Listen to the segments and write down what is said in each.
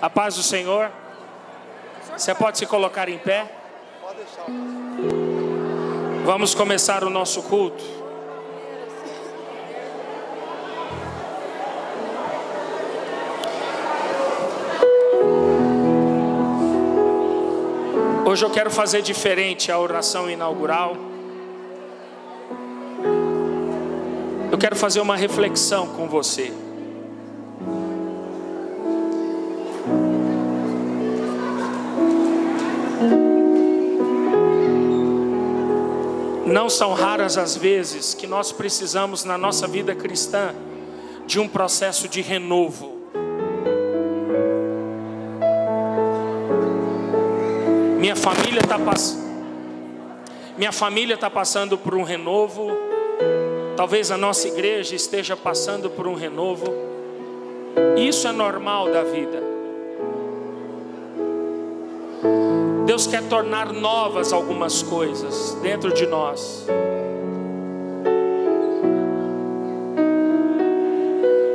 A paz do Senhor. Você pode se colocar em pé? Vamos começar o nosso culto. Hoje eu quero fazer diferente a oração inaugural. Eu quero fazer uma reflexão com você. Não são raras as vezes que nós precisamos na nossa vida cristã de um processo de renovo. Minha família está passando. Minha família está passando por um renovo. Talvez a nossa igreja esteja passando por um renovo. Isso é normal da vida. Deus quer tornar novas algumas coisas dentro de nós.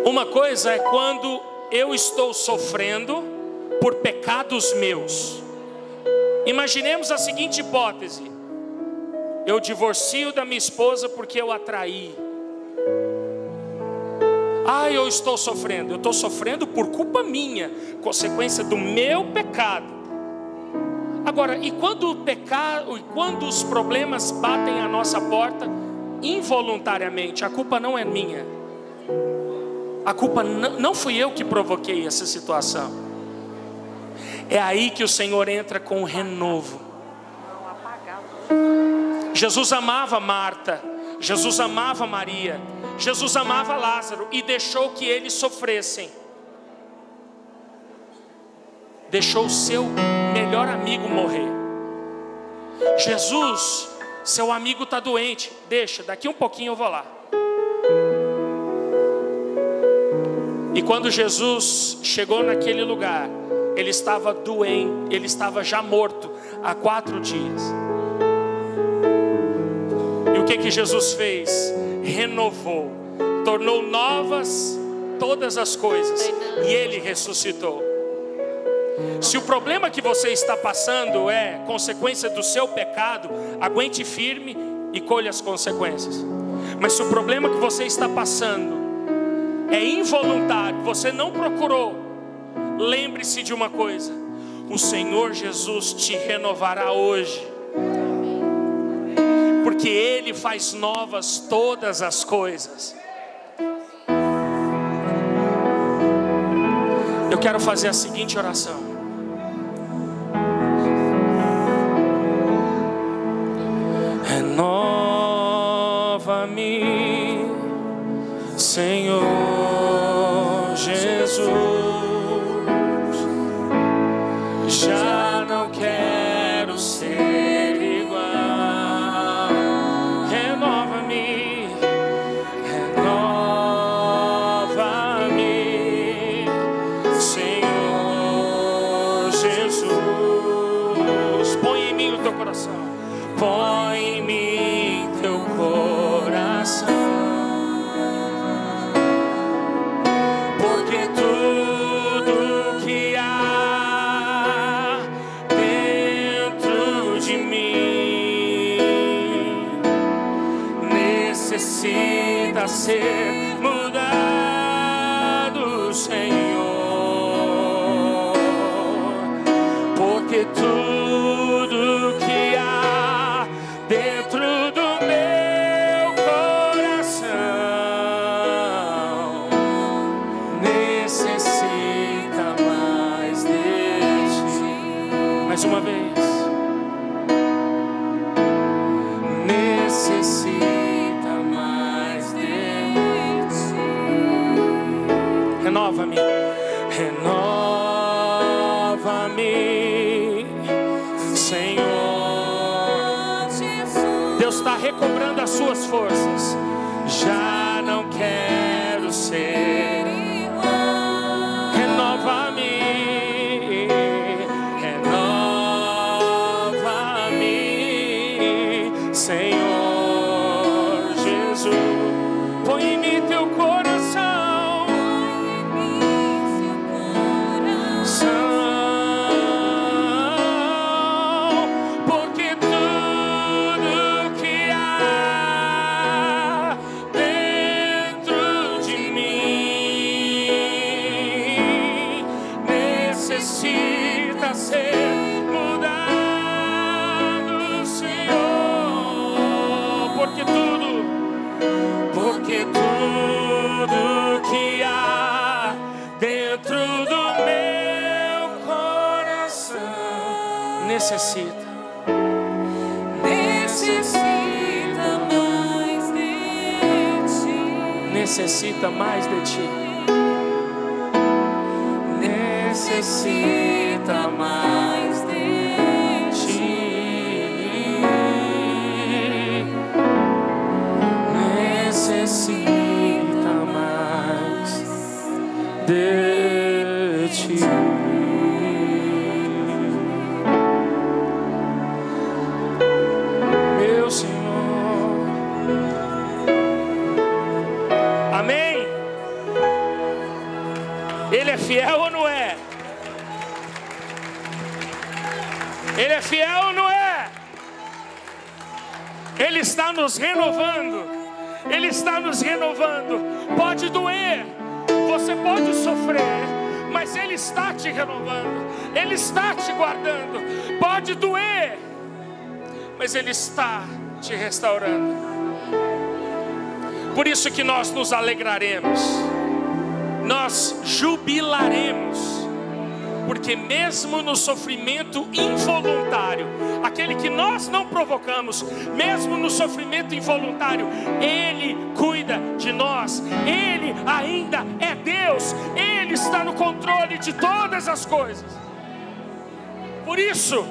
Uma coisa é quando eu estou sofrendo por pecados meus. Imaginemos a seguinte hipótese: eu divorcio da minha esposa porque eu a traí. Ah, eu estou sofrendo. Eu estou sofrendo por culpa minha, consequência do meu pecado. Agora, e quando o pecado, e quando os problemas batem à nossa porta involuntariamente, a culpa não é minha. A culpa não, não fui eu que provoquei essa situação. É aí que o Senhor entra com o renovo. Jesus amava Marta, Jesus amava Maria, Jesus amava Lázaro e deixou que eles sofressem. Deixou o seu melhor amigo morrer. Jesus, seu amigo está doente, deixa, daqui um pouquinho eu vou lá. E quando Jesus chegou naquele lugar, ele estava doente, ele estava já morto há quatro dias. E o que que Jesus fez? Renovou, tornou novas todas as coisas, e ele ressuscitou. Se o problema que você está passando é consequência do seu pecado, aguente firme e colhe as consequências. Mas se o problema que você está passando é involuntário, você não procurou, lembre-se de uma coisa: o Senhor Jesus te renovará hoje, porque Ele faz novas todas as coisas. Eu quero fazer a seguinte oração. Renova-me, Senhor Jesus. Já mas Ele está te restaurando. Por isso que nós nos alegraremos, nós jubilaremos, porque mesmo no sofrimento involuntário, aquele que nós não provocamos, mesmo no sofrimento involuntário, Ele cuida de nós, Ele ainda é Deus, Ele está no controle de todas as coisas. Por isso,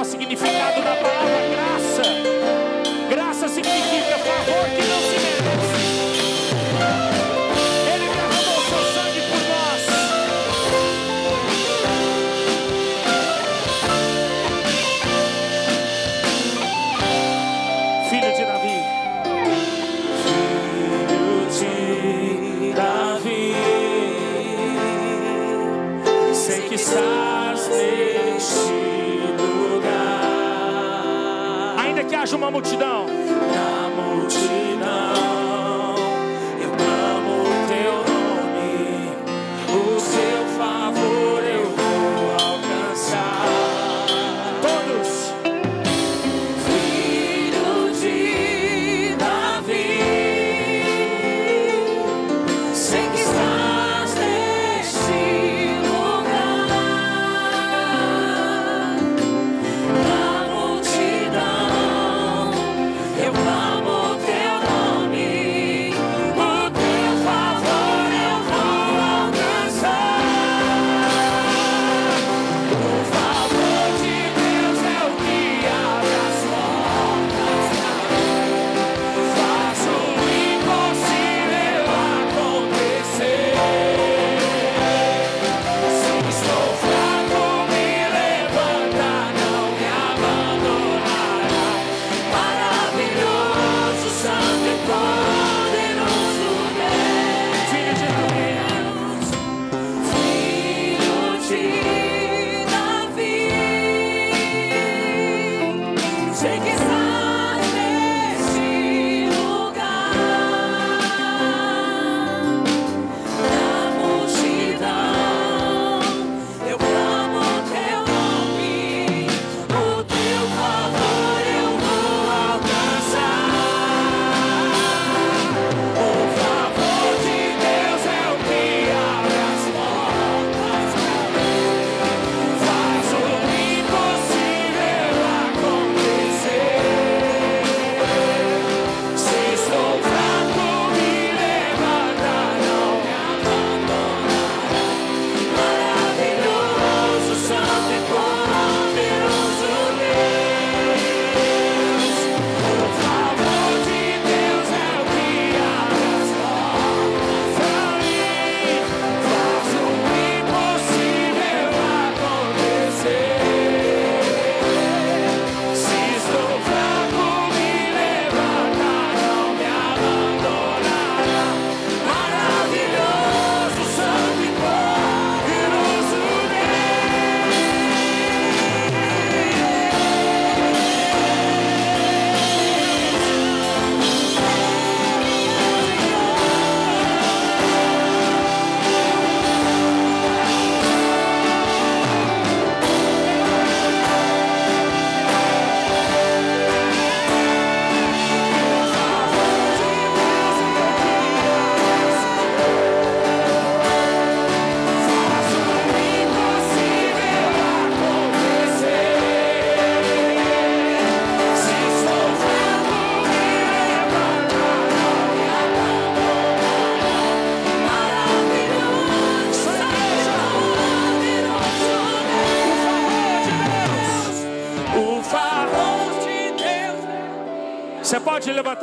o significado da palavra graça.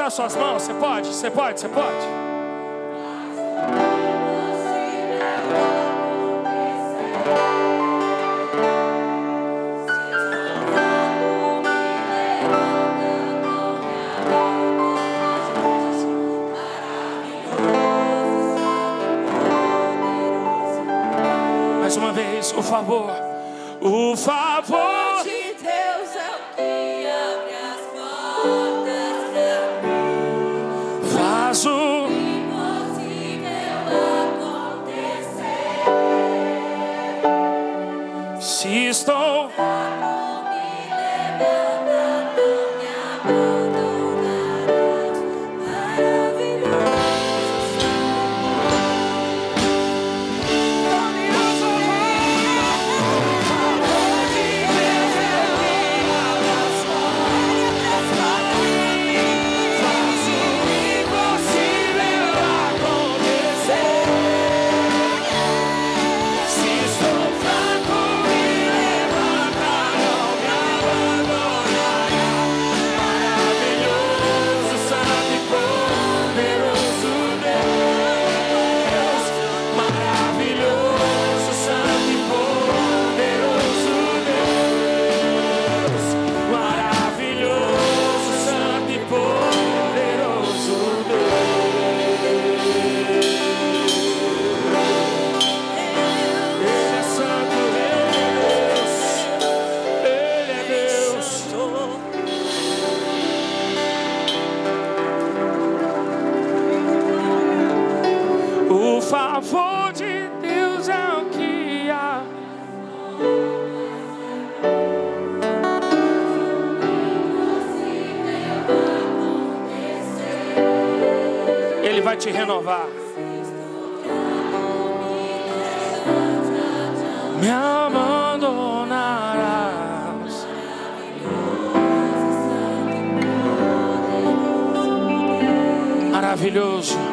levantar suas mãos? Você pode? Você pode? Você pode? Mais uma vez, o favor, o favor. te renovar. Me abandonarás. Maravilhoso.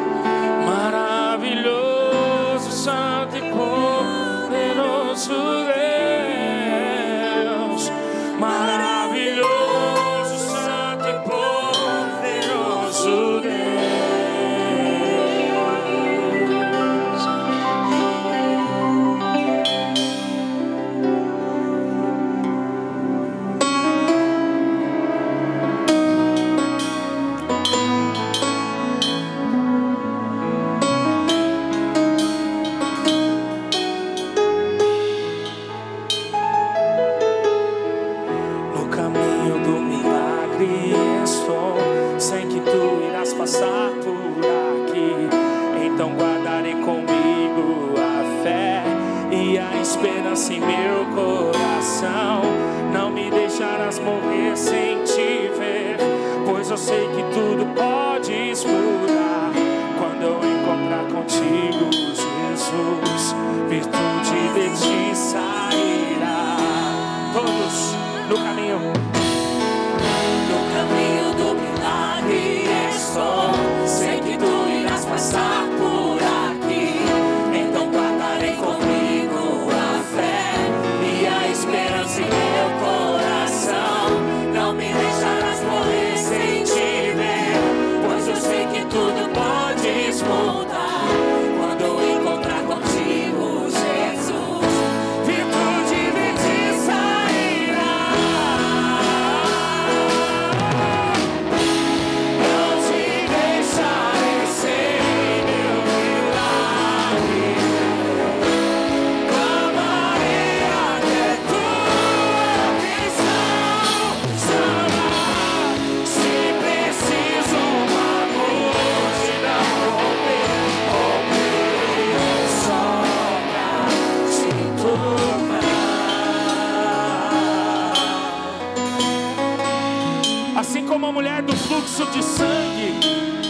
como a mulher do fluxo de sangue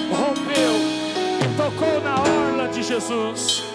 rompeu e tocou na orla de Jesus.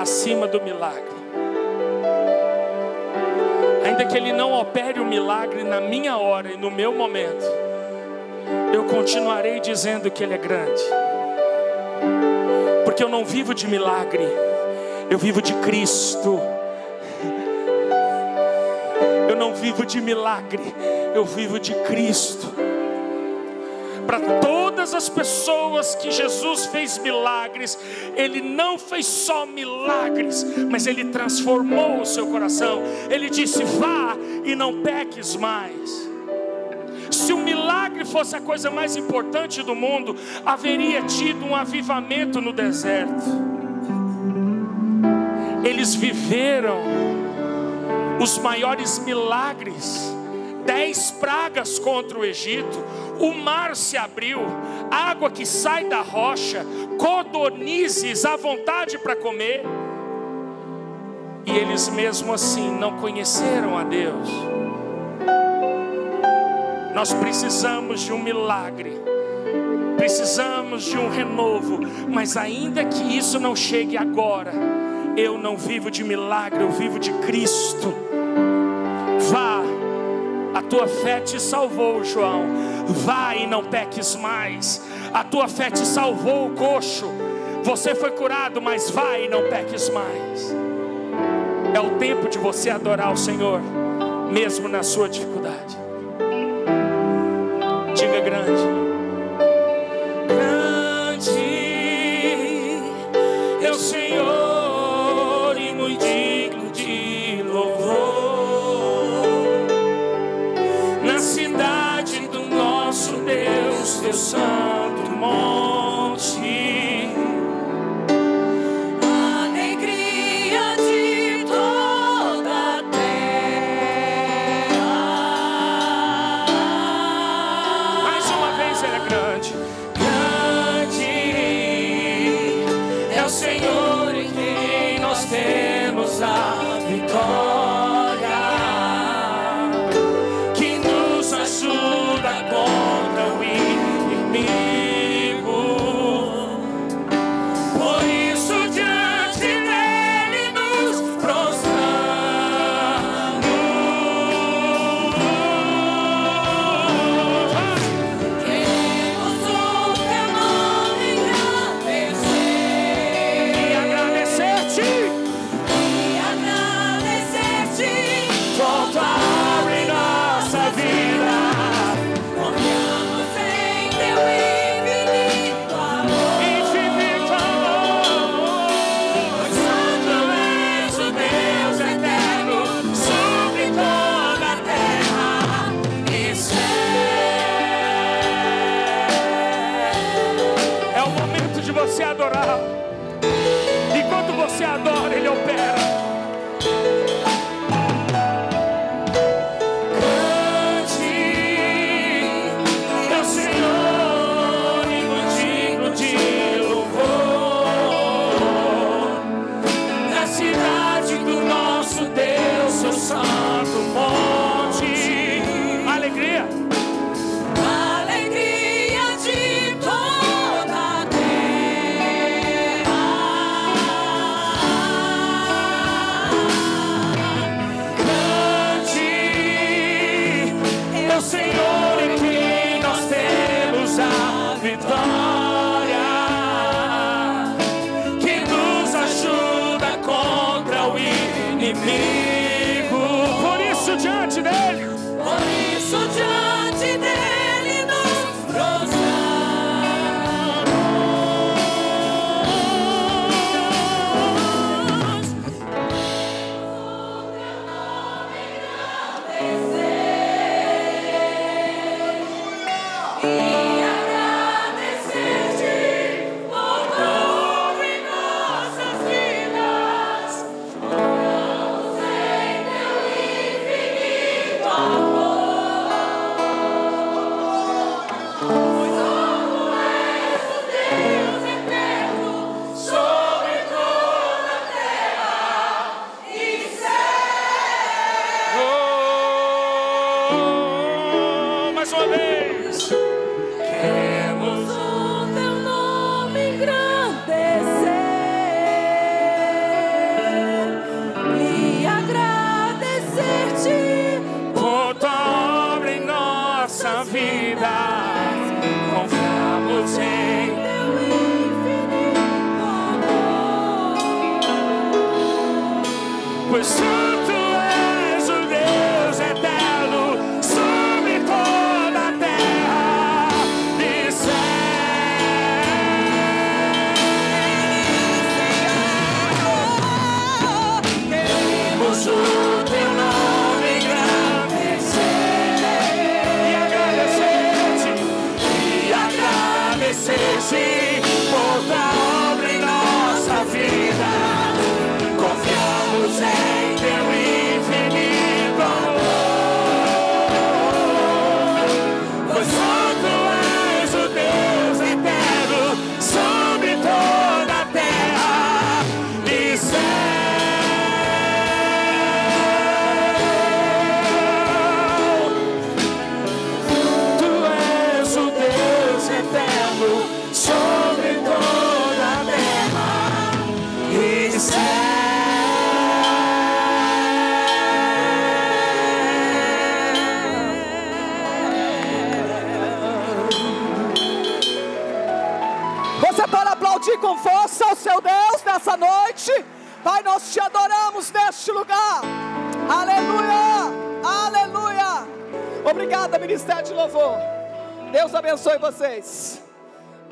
Acima do milagre. Ainda que Ele não opere o milagre na minha hora e no meu momento, eu continuarei dizendo que Ele é grande, porque eu não vivo de milagre, eu vivo de Cristo. Eu não vivo de milagre, eu vivo de Cristo. Para todas as pessoas que Jesus fez milagres, Ele não fez só milagres, mas Ele transformou o seu coração. Ele disse: vá e não peques mais. Se o milagre fosse a coisa mais importante do mundo, haveria tido um avivamento no deserto. Eles viveram os maiores milagres, dez pragas contra o Egito, o mar se abriu, água que sai da rocha, codornizes à vontade para comer. E eles mesmo assim não conheceram a Deus. Nós precisamos de um milagre, precisamos de um renovo, mas ainda que isso não chegue agora, eu não vivo de milagre, eu vivo de Cristo. Tua fé te salvou, João. Vai e não peques mais. A tua fé te salvou, coxo. Você foi curado, mas vai e não peques mais. É o tempo de você adorar o Senhor, mesmo na sua dificuldade. Diga. Grande Deus,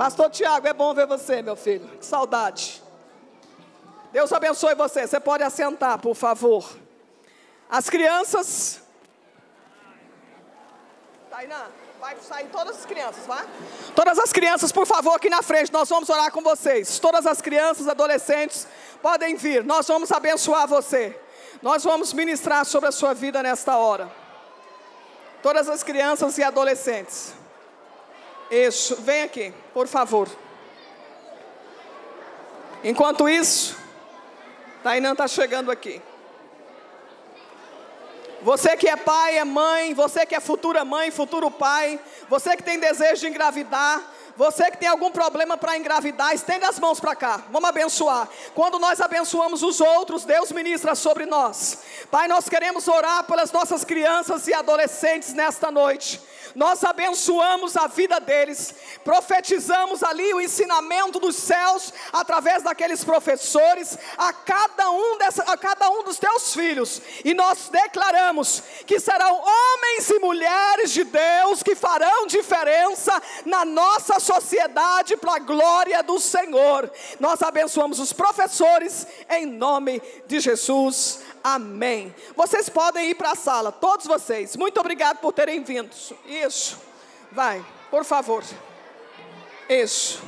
Pastor Tiago, é bom ver você, meu filho. Que saudade. Deus abençoe você. Você pode assentar, por favor. As crianças. Tainá, vai sair todas as crianças, vai? Todas as crianças, por favor, aqui na frente, nós vamos orar com vocês. Todas as crianças, adolescentes, podem vir. Nós vamos abençoar você. Nós vamos ministrar sobre a sua vida nesta hora. Todas as crianças e adolescentes. Isso, vem aqui, por favor. Enquanto isso, Tainã está chegando aqui. Você que é pai, é mãe, você que é futura mãe, futuro pai, você que tem desejo de engravidar, você que tem algum problema para engravidar, estenda as mãos para cá. Vamos abençoar. Quando nós abençoamos os outros, Deus ministra sobre nós. Pai, nós queremos orar pelas nossas crianças e adolescentes nesta noite. Nós abençoamos a vida deles, profetizamos ali o ensinamento dos céus através daqueles professores a cada um dessa, a cada um dos teus filhos, e nós declaramos que serão homens e mulheres de Deus que farão diferença na nossa sociedade para a glória do Senhor. Nós abençoamos os professores em nome de Jesus. Amém. Vocês podem ir para a sala, todos vocês. Muito obrigado por terem vindo. Isso. Vai, por favor. Isso.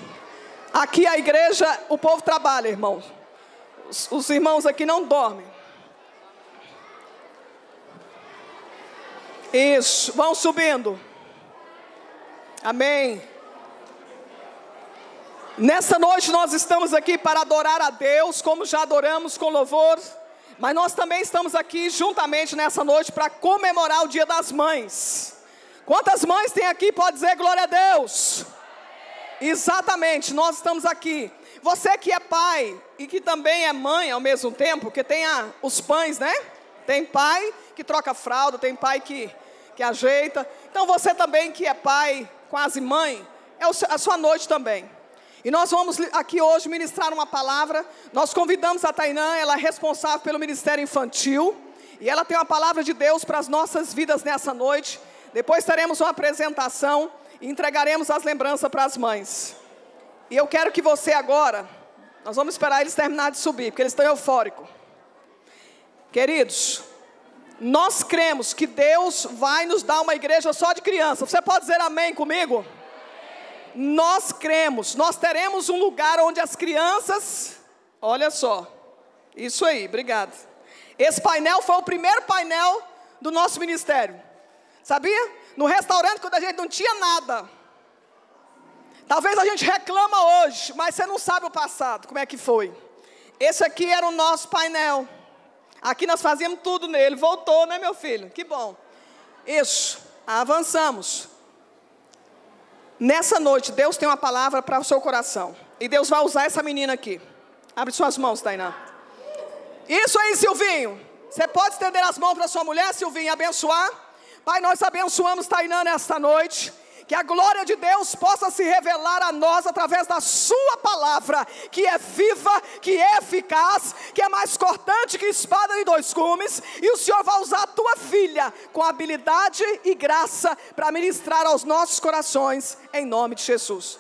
Aqui a igreja, o povo trabalha, irmão. Os, os irmãos aqui não dormem. Isso. Vão subindo. Amém. Nessa noite nós estamos aqui para adorar a Deus, como já adoramos com louvor. Mas nós também estamos aqui juntamente nessa noite para comemorar o Dia das Mães. Quantas mães tem aqui? Pode dizer glória a Deus. Exatamente, nós estamos aqui. Você que é pai e que também é mãe ao mesmo tempo, que tem a, os pães, né? Tem pai que troca fralda, tem pai que, que ajeita. Então você também que é pai, quase mãe, é a sua noite também. E nós vamos aqui hoje ministrar uma palavra. Nós convidamos a Tainã, ela é responsável pelo ministério infantil. E ela tem uma palavra de Deus para as nossas vidas nessa noite. Depois teremos uma apresentação e entregaremos as lembranças para as mães. E eu quero que você agora, nós vamos esperar eles terminar de subir, porque eles estão eufóricos. Queridos, nós cremos que Deus vai nos dar uma igreja só de crianças. Você pode dizer amém comigo? Nós cremos, nós teremos um lugar onde as crianças, olha só, isso aí, obrigado. Esse painel foi o primeiro painel do nosso ministério, sabia? No restaurante, quando a gente não tinha nada. Talvez a gente reclama hoje, mas você não sabe o passado, como é que foi. Esse aqui era o nosso painel. Aqui nós fazíamos tudo nele. Voltou, né, meu filho? Que bom. Isso. Avançamos. Nessa noite, Deus tem uma palavra para o seu coração. E Deus vai usar essa menina aqui. Abre suas mãos, Tainá. Isso aí, Silvinho. Você pode estender as mãos para sua mulher, Silvinho, e abençoar? Pai, nós abençoamos Tainá nesta noite. Que a glória de Deus possa se revelar a nós através da Sua palavra, que é viva, que é eficaz, que é mais cortante que espada de dois cumes. E o Senhor vai usar a tua filha com habilidade e graça para ministrar aos nossos corações, em nome de Jesus.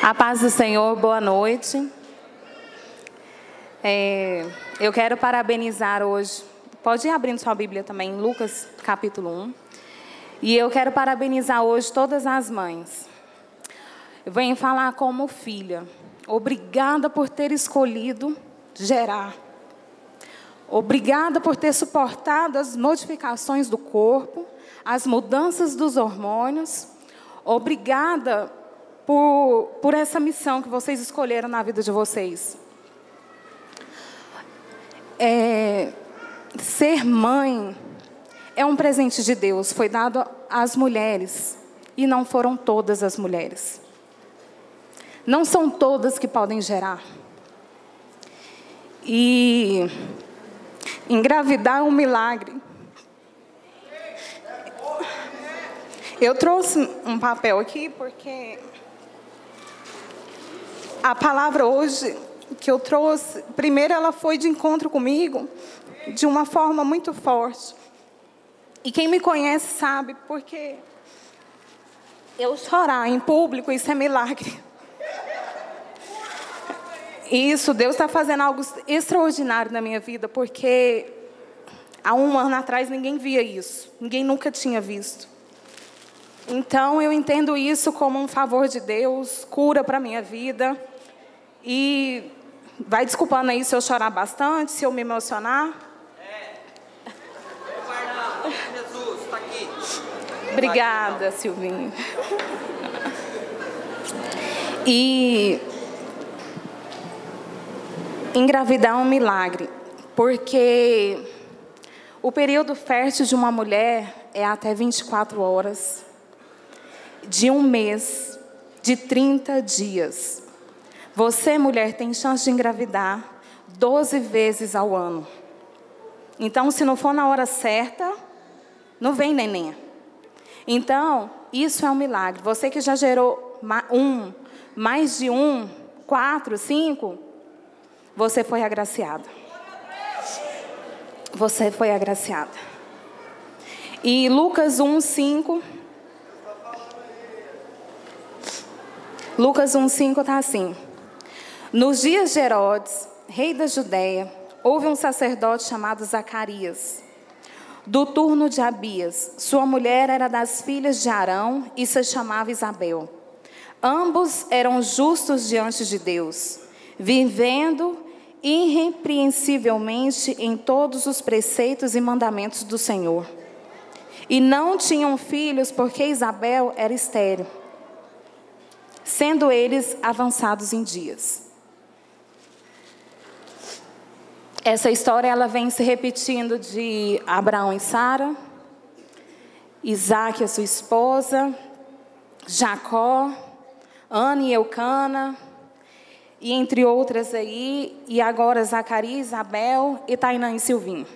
A paz do Senhor, boa noite. É, eu quero parabenizar hoje, pode ir abrindo sua Bíblia também, Lucas capítulo 1. E eu quero parabenizar hoje todas as mães. Eu venho falar como filha. Obrigada por ter escolhido gerar. Obrigada por ter suportado as modificações do corpo, as mudanças dos hormônios. Obrigada por, por essa missão que vocês escolheram na vida de vocês. É, ser mãe é um presente de Deus, foi dado às mulheres, e não foram todas as mulheres. Não são todas que podem gerar. E engravidar é um milagre. Eu trouxe um papel aqui porque a palavra hoje que eu trouxe, primeiro ela foi de encontro comigo de uma forma muito forte. E quem me conhece sabe, porque eu chorar em público, isso é milagre. Isso, Deus está fazendo algo extraordinário na minha vida, porque há um ano atrás ninguém via isso, ninguém nunca tinha visto. Então eu entendo isso como um favor de Deus, cura para a minha vida. E vai desculpando aí se eu chorar bastante, se eu me emocionar. É. Jesus, está aqui. Obrigada, Silvinho. E engravidar é um milagre, porque o período fértil de uma mulher é até 24 horas, de um mês, de 30 dias. Você, mulher, tem chance de engravidar 12 vezes ao ano. Então, se não for na hora certa, não vem neném. Então, isso é um milagre. Você que já gerou um, mais de um, quatro, cinco, você foi agraciada. Você foi agraciada. E Lucas 1, 5. Lucas 1, 5 está assim. Nos dias de Herodes, rei da Judéia, houve um sacerdote chamado Zacarias, do turno de Abias. Sua mulher era das filhas de Arão e se chamava Isabel. Ambos eram justos diante de Deus, vivendo irrepreensivelmente em todos os preceitos e mandamentos do Senhor. E não tinham filhos porque Isabel era estéril, sendo eles avançados em dias. Essa história ela vem se repetindo de Abraão e Sara, Isaac e a sua esposa, Jacó, Ana e Eucana, e entre outras aí, e agora Zacarias, Isabel e Tainã e Silvinho.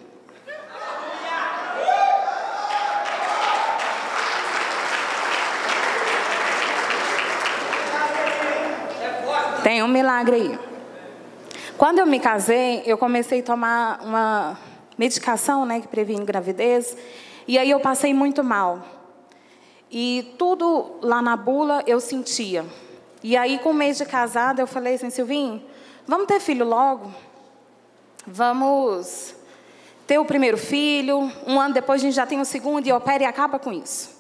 Tem um milagre aí. Quando eu me casei, eu comecei a tomar uma medicação, né, que previne gravidez, e aí eu passei muito mal. E tudo lá na bula eu sentia. E aí, com um mês de casada, eu falei assim, Silvinho, vamos ter filho logo? Vamos ter o primeiro filho, um ano depois a gente já tem o segundo e opera e acaba com isso.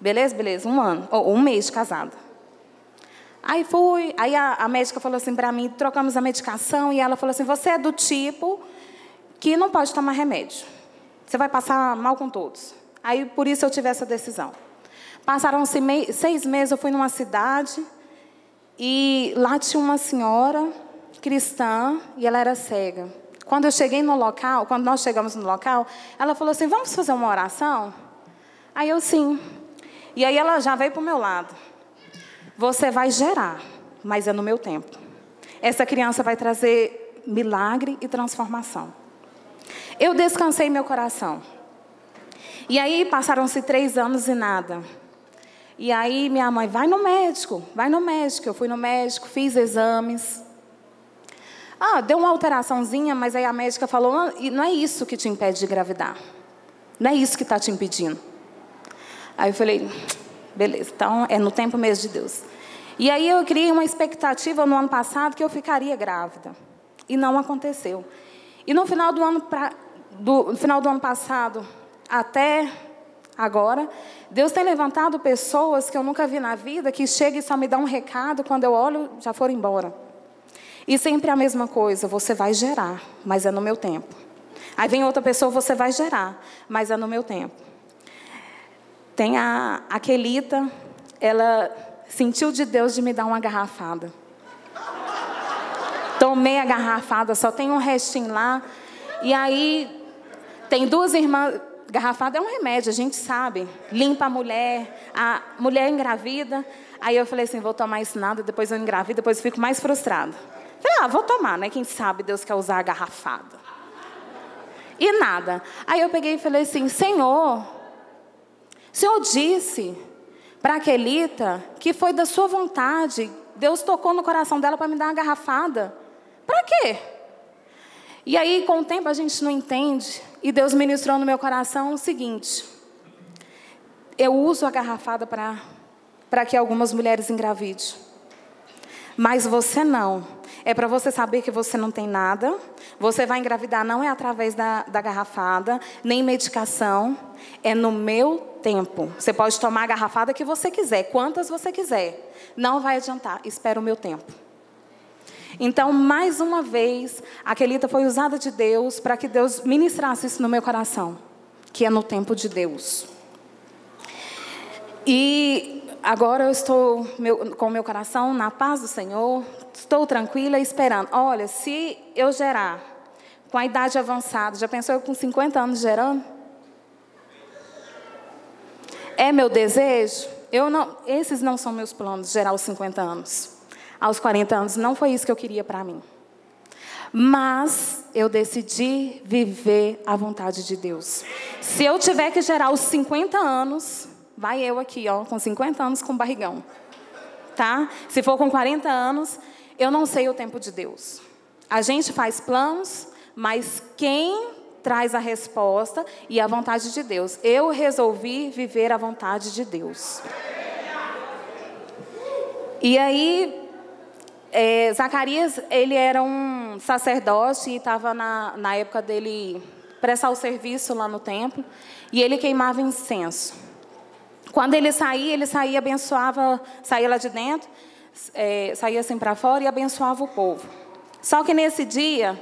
Beleza? Beleza, um ano, ou um mês de casada. Aí fui, aí a, a médica falou assim para mim, trocamos a medicação e ela falou assim, você é do tipo que não pode tomar remédio. Você vai passar mal com todos. Aí por isso eu tive essa decisão. Passaram-se seis meses, eu fui numa cidade e lá tinha uma senhora cristã e ela era cega. Quando eu cheguei no local, quando nós chegamos no local, ela falou assim: "Vamos fazer uma oração?" Aí eu sim. E aí ela já veio para o meu lado. Você vai gerar, mas é no meu tempo. Essa criança vai trazer milagre e transformação. Eu descansei meu coração. E aí passaram-se três anos e nada. E aí minha mãe, vai no médico, vai no médico. Eu fui no médico, fiz exames. Ah, deu uma alteraçãozinha, mas aí a médica falou, não é isso que te impede de engravidar. Não é isso que está te impedindo. Aí eu falei, beleza, então é no tempo mesmo de Deus. E aí eu criei uma expectativa no ano passado que eu ficaria grávida. E não aconteceu. E no final do ano, pra, do, no final do ano passado até agora, Deus tem levantado pessoas que eu nunca vi na vida, que chegam e só me dão um recado, quando eu olho, já foram embora. E sempre a mesma coisa, você vai gerar, mas é no meu tempo. Aí vem outra pessoa, você vai gerar, mas é no meu tempo. Tem a, a Kelita, ela sentiu de Deus de me dar uma garrafada. Tomei a garrafada, só tem um restinho lá. E aí, tem duas irmãs. Garrafada é um remédio, a gente sabe. Limpa a mulher, a mulher engravida. Aí eu falei assim: vou tomar isso nada, depois eu engravido, depois eu fico mais frustrada. Falei, ah, vou tomar, né? Quem sabe Deus quer usar a garrafada. E nada. Aí eu peguei e falei assim: Senhor, o Senhor disse para Aquelita que foi da sua vontade. Deus tocou no coração dela para me dar uma garrafada. Para quê? E aí, com o tempo, a gente não entende. E Deus ministrou no meu coração o seguinte: eu uso a garrafada para que algumas mulheres engravidem. Mas você não. É para você saber que você não tem nada. Você vai engravidar não é através da, da garrafada, nem medicação. É no meu tempo. Você pode tomar a garrafada que você quiser, quantas você quiser. Não vai adiantar. Espera o meu tempo. Então, mais uma vez, a foi usada de Deus para que Deus ministrasse isso no meu coração, que é no tempo de Deus. E agora eu estou meu, com meu coração na paz do Senhor, estou tranquila esperando. Olha, se eu gerar com a idade avançada, já pensou eu com 50 anos gerando? É meu desejo? Eu não, esses não são meus planos, gerar os 50 anos aos 40 anos, não foi isso que eu queria para mim. Mas eu decidi viver a vontade de Deus. Se eu tiver que gerar os 50 anos, vai eu aqui, ó, com 50 anos com barrigão. Tá? Se for com 40 anos, eu não sei o tempo de Deus. A gente faz planos, mas quem traz a resposta e a vontade de Deus. Eu resolvi viver a vontade de Deus. E aí, é, Zacarias, ele era um sacerdote e estava na, na época dele prestar o serviço lá no templo, e ele queimava incenso. Quando ele saía, ele saía abençoava, saía lá de dentro, é, saía assim para fora e abençoava o povo. Só que nesse dia,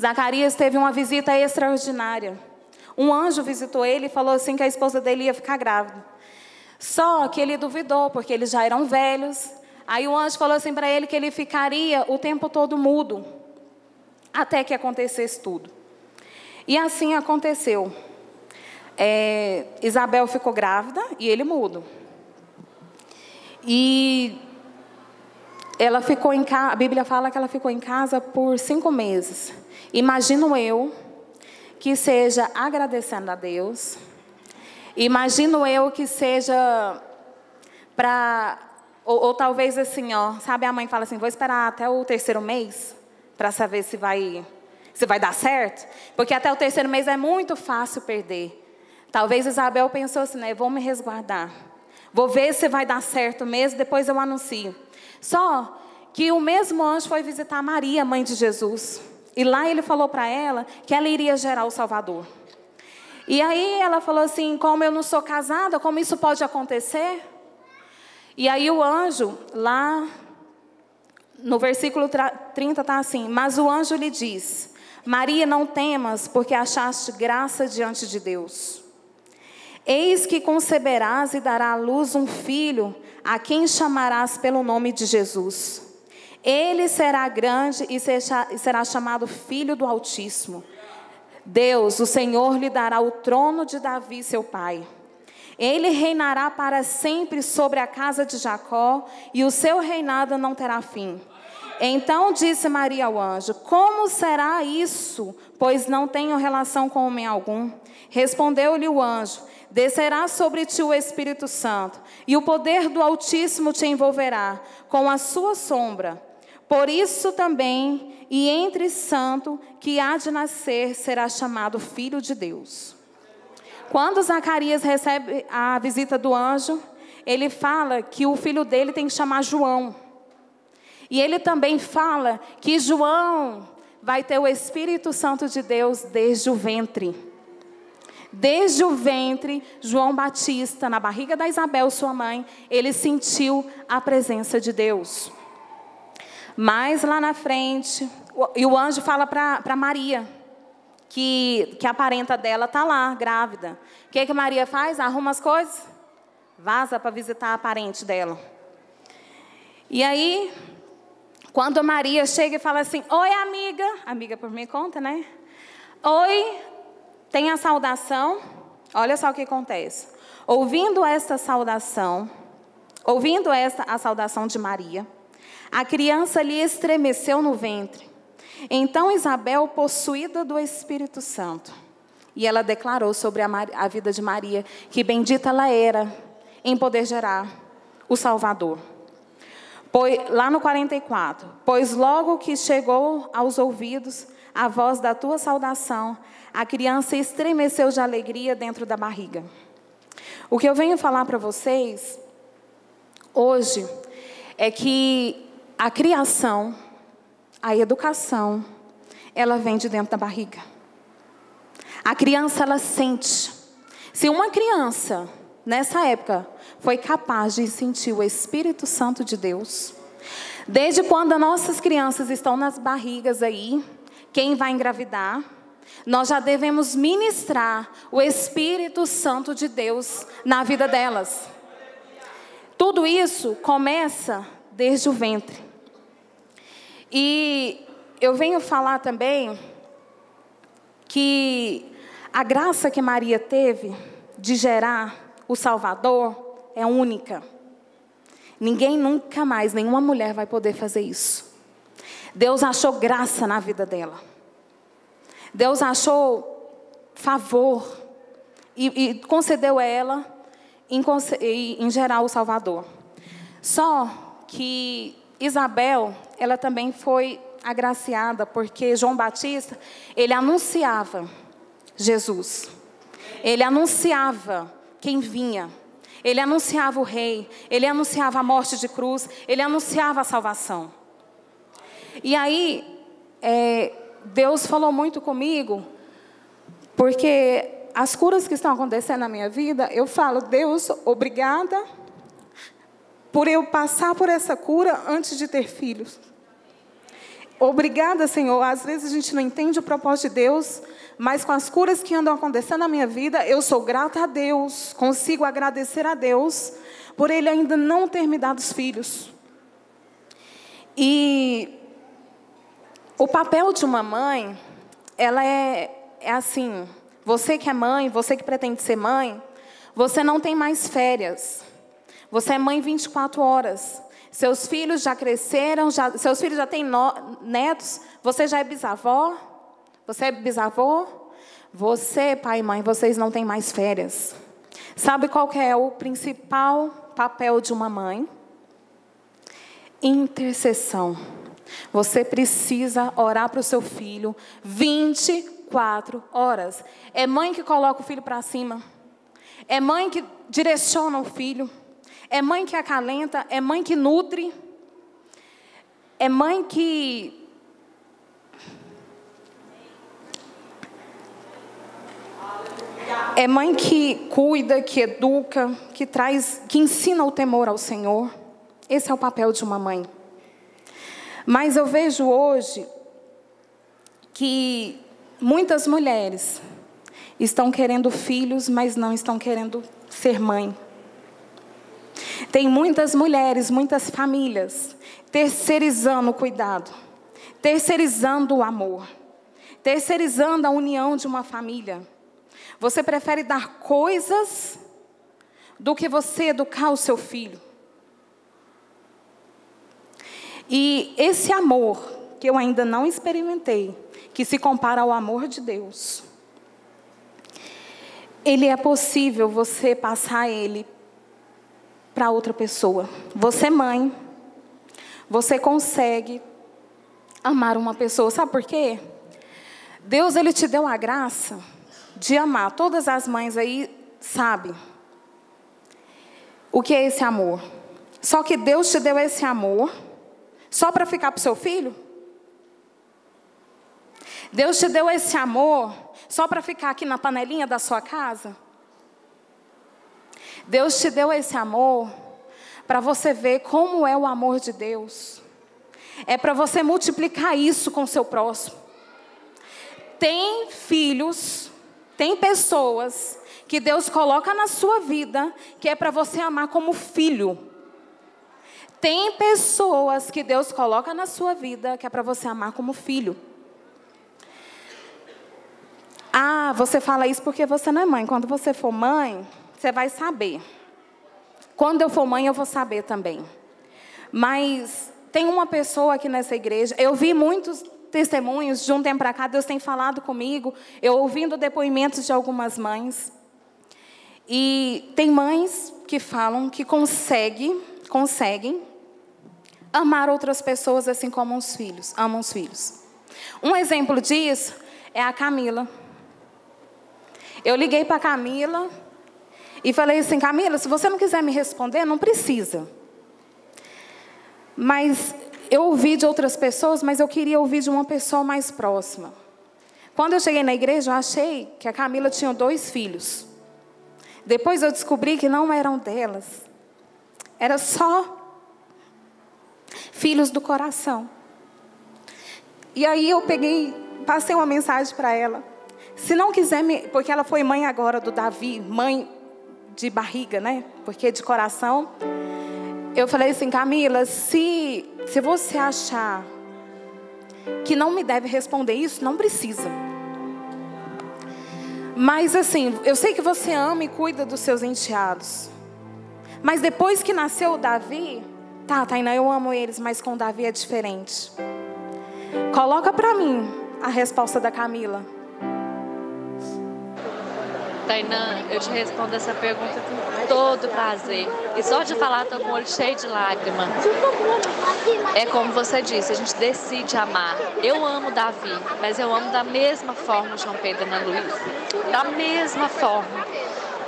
Zacarias teve uma visita extraordinária. Um anjo visitou ele e falou assim que a esposa dele ia ficar grávida. Só que ele duvidou, porque eles já eram velhos, Aí o anjo falou assim para ele que ele ficaria o tempo todo mudo, até que acontecesse tudo. E assim aconteceu. É, Isabel ficou grávida e ele mudo. E ela ficou em casa, a Bíblia fala que ela ficou em casa por cinco meses. Imagino eu que seja agradecendo a Deus. Imagino eu que seja para ou, ou, talvez assim, ó, sabe, a mãe fala assim, vou esperar até o terceiro mês para saber se vai, se vai dar certo, porque até o terceiro mês é muito fácil perder. Talvez Isabel pensou assim, né, vou me resguardar, vou ver se vai dar certo mesmo, depois eu anuncio. Só que o mesmo anjo foi visitar Maria, mãe de Jesus, e lá ele falou para ela que ela iria gerar o Salvador. E aí ela falou assim, como eu não sou casada, como isso pode acontecer? E aí o anjo, lá no versículo 30 está assim: Mas o anjo lhe diz: Maria, não temas, porque achaste graça diante de Deus. Eis que conceberás e dará à luz um filho, a quem chamarás pelo nome de Jesus. Ele será grande e será chamado Filho do Altíssimo. Deus, o Senhor, lhe dará o trono de Davi, seu pai ele reinará para sempre sobre a casa de Jacó, e o seu reinado não terá fim. Então disse Maria ao anjo: Como será isso? Pois não tenho relação com homem algum. Respondeu-lhe o anjo: Descerá sobre ti o Espírito Santo, e o poder do Altíssimo te envolverá com a sua sombra. Por isso também, e entre santo que há de nascer, será chamado Filho de Deus. Quando Zacarias recebe a visita do anjo, ele fala que o filho dele tem que chamar João. E ele também fala que João vai ter o Espírito Santo de Deus desde o ventre. Desde o ventre, João Batista, na barriga da Isabel, sua mãe, ele sentiu a presença de Deus. Mas lá na frente, e o anjo fala para Maria, que, que a parenta dela está lá, grávida. O que, que Maria faz? Arruma as coisas, vaza para visitar a parente dela. E aí, quando Maria chega e fala assim: Oi, amiga, amiga por minha conta, né? Oi, tem a saudação. Olha só o que acontece. Ouvindo esta saudação, ouvindo esta a saudação de Maria, a criança lhe estremeceu no ventre. Então Isabel, possuída do Espírito Santo, e ela declarou sobre a, a vida de Maria que bendita ela era em poder gerar o Salvador. Pois, lá no 44, pois logo que chegou aos ouvidos a voz da tua saudação, a criança estremeceu de alegria dentro da barriga. O que eu venho falar para vocês hoje é que a criação, a educação, ela vem de dentro da barriga. A criança, ela sente. Se uma criança, nessa época, foi capaz de sentir o Espírito Santo de Deus. Desde quando as nossas crianças estão nas barrigas aí, quem vai engravidar, nós já devemos ministrar o Espírito Santo de Deus na vida delas. Tudo isso começa desde o ventre. E eu venho falar também que a graça que Maria teve de gerar o Salvador é única. Ninguém nunca mais, nenhuma mulher vai poder fazer isso. Deus achou graça na vida dela. Deus achou favor e, e concedeu a ela em, em geral o Salvador. Só que Isabel, ela também foi agraciada porque João Batista, ele anunciava Jesus. Ele anunciava quem vinha. Ele anunciava o rei, ele anunciava a morte de cruz, ele anunciava a salvação. E aí, é, Deus falou muito comigo, porque as curas que estão acontecendo na minha vida, eu falo, Deus, obrigada por eu passar por essa cura antes de ter filhos. Obrigada, Senhor. Às vezes a gente não entende o propósito de Deus, mas com as curas que andam acontecendo na minha vida, eu sou grata a Deus, consigo agradecer a Deus por Ele ainda não ter me dado os filhos. E o papel de uma mãe, ela é, é assim: você que é mãe, você que pretende ser mãe, você não tem mais férias. Você é mãe 24 horas. Seus filhos já cresceram, já, seus filhos já têm no, netos, você já é bisavó, você é bisavô? Você, pai e mãe, vocês não têm mais férias. Sabe qual é o principal papel de uma mãe? Intercessão. Você precisa orar para o seu filho 24 horas. É mãe que coloca o filho para cima. É mãe que direciona o filho. É mãe que acalenta. É mãe que nutre. É mãe que É mãe que cuida, que educa, que traz, que ensina o temor ao Senhor. Esse é o papel de uma mãe. Mas eu vejo hoje que muitas mulheres estão querendo filhos, mas não estão querendo ser mãe. Tem muitas mulheres, muitas famílias terceirizando o cuidado, terceirizando o amor, terceirizando a união de uma família. Você prefere dar coisas do que você educar o seu filho. E esse amor que eu ainda não experimentei, que se compara ao amor de Deus, ele é possível você passar ele para outra pessoa. Você, mãe, você consegue amar uma pessoa. Sabe por quê? Deus ele te deu a graça de amar. Todas as mães aí sabem o que é esse amor. Só que Deus te deu esse amor só para ficar para o seu filho? Deus te deu esse amor só para ficar aqui na panelinha da sua casa? Deus te deu esse amor para você ver como é o amor de Deus. É para você multiplicar isso com o seu próximo. Tem filhos, tem pessoas que Deus coloca na sua vida que é para você amar como filho. Tem pessoas que Deus coloca na sua vida que é para você amar como filho. Ah, você fala isso porque você não é mãe. Quando você for mãe, você vai saber. Quando eu for mãe, eu vou saber também. Mas tem uma pessoa aqui nessa igreja, eu vi muitos testemunhos de um tempo para cá, Deus tem falado comigo, eu ouvindo depoimentos de algumas mães. E tem mães que falam que conseguem, conseguem amar outras pessoas assim como os filhos, amam os filhos. Um exemplo disso é a Camila. Eu liguei para a Camila e falei assim: Camila, se você não quiser me responder, não precisa. Mas eu ouvi de outras pessoas, mas eu queria ouvir de uma pessoa mais próxima. Quando eu cheguei na igreja, eu achei que a Camila tinha dois filhos. Depois eu descobri que não eram delas. Era só filhos do coração. E aí eu peguei, passei uma mensagem para ela. Se não quiser me, porque ela foi mãe agora do Davi, mãe de barriga, né? Porque de coração. Eu falei assim, Camila, se, se você achar que não me deve responder isso, não precisa. Mas assim, eu sei que você ama e cuida dos seus enteados. Mas depois que nasceu o Davi, tá, Tainá, eu amo eles, mas com o Davi é diferente. Coloca para mim a resposta da Camila. Tainã, eu te respondo essa pergunta com todo prazer. E só de falar, estou com o olho cheio de lágrima. É como você disse, a gente decide amar. Eu amo Davi, mas eu amo da mesma forma João Pedro e Ana Luísa. Da mesma forma.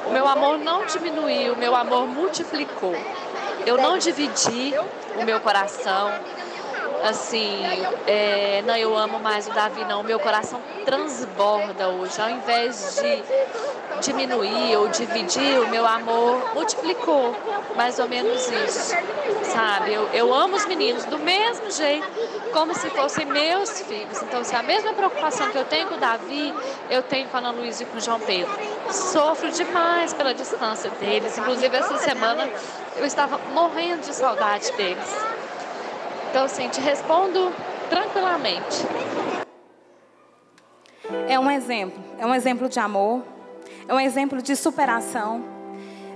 O meu amor não diminuiu, o meu amor multiplicou. Eu não dividi o meu coração, assim, é, não, eu amo mais o Davi, não. Meu coração transborda hoje. Ao invés de diminuir ou dividir, o meu amor multiplicou. Mais ou menos isso, sabe? Eu, eu amo os meninos do mesmo jeito, como se fossem meus filhos. Então, se a mesma preocupação que eu tenho com o Davi, eu tenho com a Ana Luísa e com o João Pedro. Sofro demais pela distância deles. Inclusive, essa semana eu estava morrendo de saudade deles. Então, assim, te respondo tranquilamente. É um exemplo, é um exemplo de amor, é um exemplo de superação.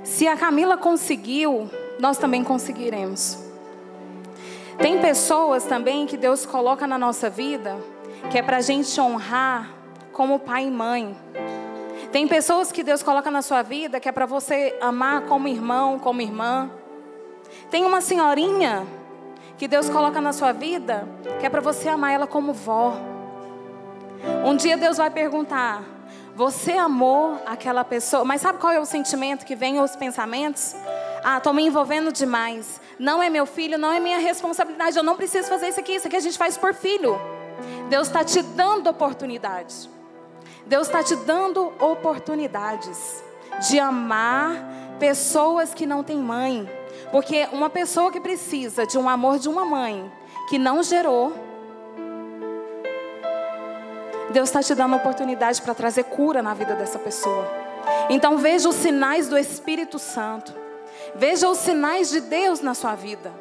Se a Camila conseguiu, nós também conseguiremos. Tem pessoas também que Deus coloca na nossa vida que é para a gente honrar como pai e mãe. Tem pessoas que Deus coloca na sua vida que é para você amar como irmão, como irmã. Tem uma senhorinha que Deus coloca na sua vida, que é para você amar ela como vó. Um dia Deus vai perguntar: Você amou aquela pessoa? Mas sabe qual é o sentimento que vem aos pensamentos? Ah, estou me envolvendo demais. Não é meu filho, não é minha responsabilidade. Eu não preciso fazer isso aqui. Isso aqui a gente faz por filho. Deus está te dando oportunidades. Deus está te dando oportunidades de amar pessoas que não têm mãe porque uma pessoa que precisa de um amor de uma mãe que não gerou, Deus está te dando oportunidade para trazer cura na vida dessa pessoa. Então veja os sinais do Espírito Santo. Veja os sinais de Deus na sua vida.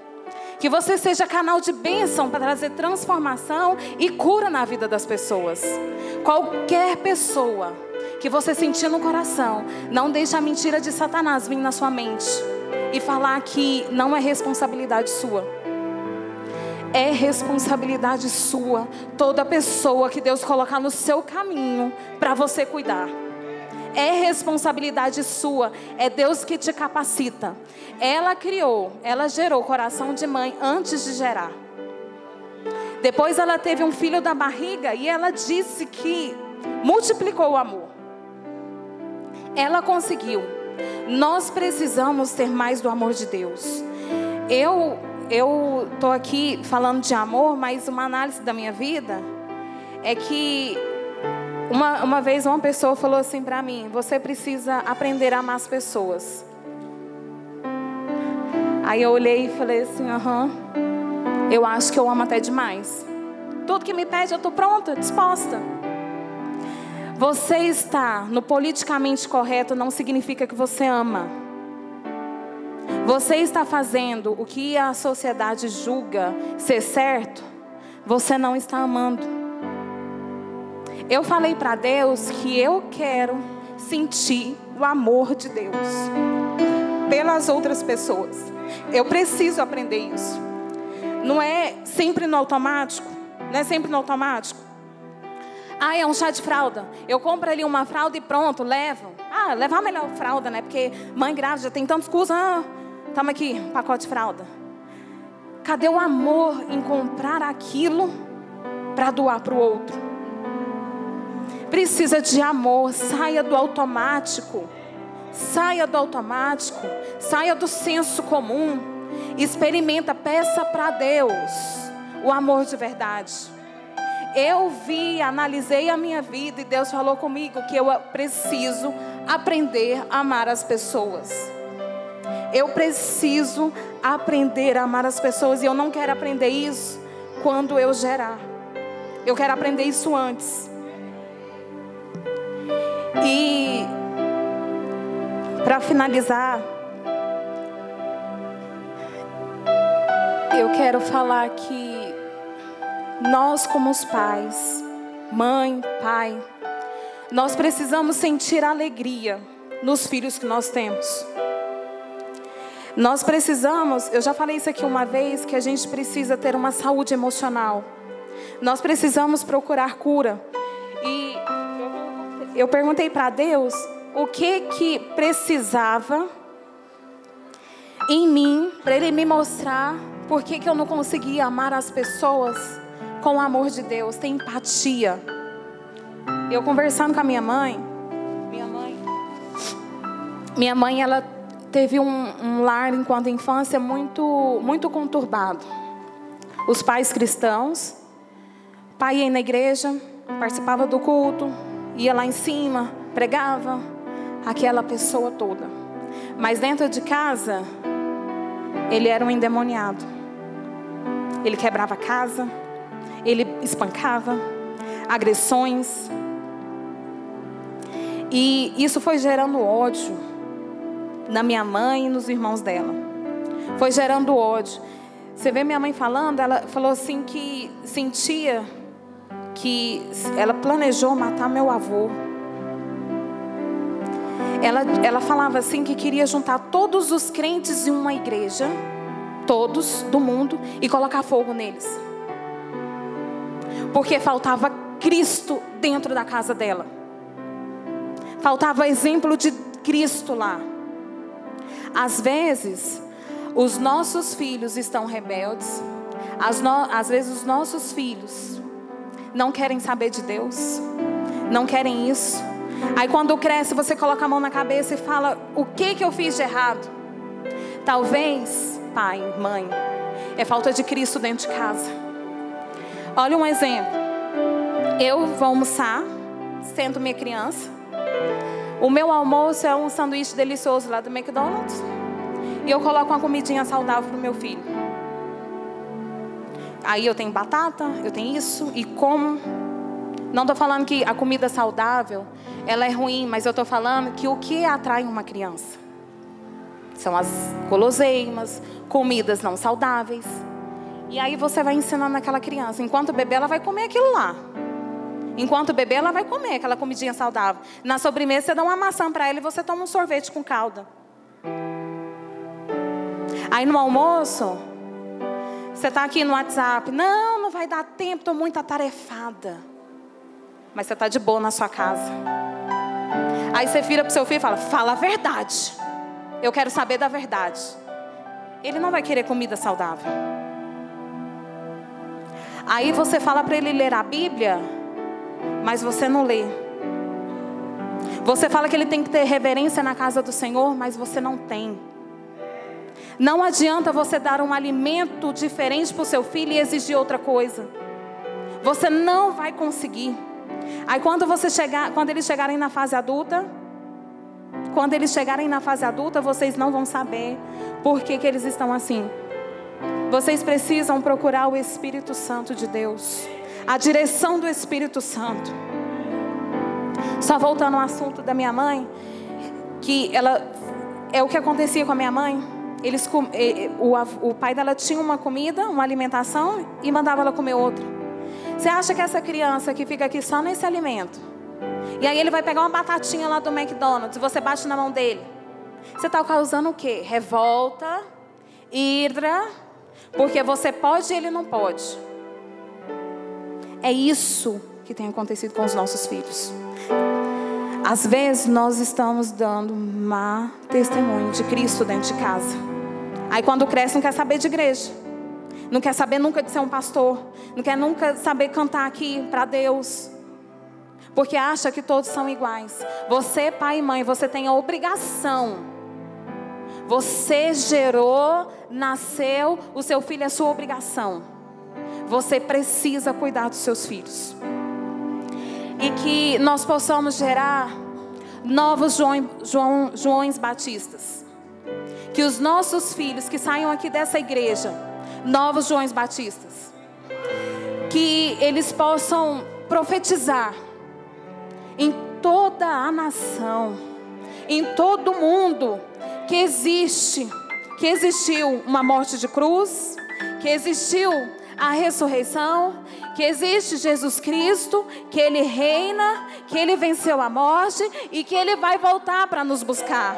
Que você seja canal de bênção para trazer transformação e cura na vida das pessoas. Qualquer pessoa que você sentir no coração, não deixe a mentira de Satanás vir na sua mente e falar que não é responsabilidade sua. É responsabilidade sua, toda pessoa que Deus colocar no seu caminho para você cuidar. É responsabilidade sua, é Deus que te capacita. Ela criou, ela gerou coração de mãe antes de gerar. Depois ela teve um filho da barriga e ela disse que multiplicou o amor. Ela conseguiu. Nós precisamos ter mais do amor de Deus. Eu eu tô aqui falando de amor, mas uma análise da minha vida é que uma, uma vez uma pessoa falou assim para mim: você precisa aprender a amar as pessoas. Aí eu olhei e falei assim: aham, eu acho que eu amo até demais. Tudo que me pede, eu estou pronta, disposta. Você está no politicamente correto não significa que você ama. Você está fazendo o que a sociedade julga ser certo, você não está amando. Eu falei para Deus que eu quero sentir o amor de Deus pelas outras pessoas. Eu preciso aprender isso. Não é sempre no automático, não é sempre no automático. Ah, é um chá de fralda. Eu compro ali uma fralda e pronto, levo. Ah, levar melhor fralda, né? Porque mãe grávida tem tantos custos. Ah, toma aqui, pacote de fralda. Cadê o amor em comprar aquilo para doar para o outro? Precisa de amor, saia do automático. Saia do automático, saia do senso comum. Experimenta, peça para Deus o amor de verdade. Eu vi, analisei a minha vida e Deus falou comigo que eu preciso aprender a amar as pessoas. Eu preciso aprender a amar as pessoas e eu não quero aprender isso quando eu gerar. Eu quero aprender isso antes. E para finalizar, eu quero falar que nós, como os pais, mãe, pai, nós precisamos sentir alegria nos filhos que nós temos. Nós precisamos, eu já falei isso aqui uma vez, que a gente precisa ter uma saúde emocional. Nós precisamos procurar cura. E eu perguntei para Deus o que que precisava em mim para Ele me mostrar por que, que eu não conseguia amar as pessoas com o amor de Deus, ter empatia. Eu conversando com a minha mãe, minha mãe, minha mãe ela teve um, um lar enquanto infância muito muito conturbado. Os pais cristãos, pai ia na igreja, participava do culto, ia lá em cima, pregava, aquela pessoa toda. Mas dentro de casa, ele era um endemoniado. Ele quebrava a casa, ele espancava, agressões. E isso foi gerando ódio na minha mãe e nos irmãos dela. Foi gerando ódio. Você vê minha mãe falando, ela falou assim que sentia que ela planejou matar meu avô. Ela, ela falava assim que queria juntar todos os crentes em uma igreja, todos do mundo, e colocar fogo neles. Porque faltava Cristo dentro da casa dela. Faltava exemplo de Cristo lá. Às vezes, os nossos filhos estão rebeldes. Às, no, às vezes, os nossos filhos não querem saber de Deus. Não querem isso. Aí quando cresce, você coloca a mão na cabeça e fala: O que que eu fiz de errado? Talvez, pai, mãe, é falta de Cristo dentro de casa. Olha um exemplo. Eu vou almoçar, sento minha criança. O meu almoço é um sanduíche delicioso lá do McDonald's. E eu coloco uma comidinha saudável pro meu filho. Aí eu tenho batata, eu tenho isso e como. Não estou falando que a comida saudável ela é ruim, mas eu estou falando que o que atrai uma criança são as guloseimas, comidas não saudáveis. E aí você vai ensinando aquela criança, enquanto bebê ela vai comer aquilo lá. Enquanto bebê ela vai comer aquela comidinha saudável. Na sobremesa você dá uma maçã para ela e você toma um sorvete com calda. Aí no almoço, Você está aqui no WhatsApp. Não, não vai dar tempo, estou muito atarefada. Mas você está de boa na sua casa. Aí você vira para seu filho e fala: Fala a verdade. Eu quero saber da verdade. Ele não vai querer comida saudável. Aí você fala para ele ler a Bíblia, mas você não lê. Você fala que ele tem que ter reverência na casa do Senhor, mas você não tem. Não adianta você dar um alimento diferente para o seu filho e exigir outra coisa. Você não vai conseguir. Aí quando você chegar, quando eles chegarem na fase adulta, quando eles chegarem na fase adulta, vocês não vão saber por que, que eles estão assim. Vocês precisam procurar o Espírito Santo de Deus, a direção do Espírito Santo. Só voltando ao assunto da minha mãe, que ela é o que acontecia com a minha mãe eles, o, o pai dela tinha uma comida, uma alimentação e mandava ela comer outra. Você acha que essa criança que fica aqui só nesse alimento, e aí ele vai pegar uma batatinha lá do McDonald's e você bate na mão dele, você está causando o quê? Revolta, ira, porque você pode e ele não pode. É isso que tem acontecido com os nossos filhos. Às vezes nós estamos dando má testemunho de Cristo dentro de casa. Aí quando cresce não quer saber de igreja. Não quer saber nunca de ser um pastor. Não quer nunca saber cantar aqui para Deus. Porque acha que todos são iguais. Você, pai e mãe, você tem a obrigação. Você gerou, nasceu, o seu filho é sua obrigação. Você precisa cuidar dos seus filhos e que nós possamos gerar novos João, João, Joões Batistas. Que os nossos filhos que saiam aqui dessa igreja, novos Joões Batistas, que eles possam profetizar em toda a nação, em todo o mundo, que existe, que existiu uma morte de cruz, que existiu a ressurreição, que existe Jesus Cristo, que Ele reina, que Ele venceu a morte e que Ele vai voltar para nos buscar.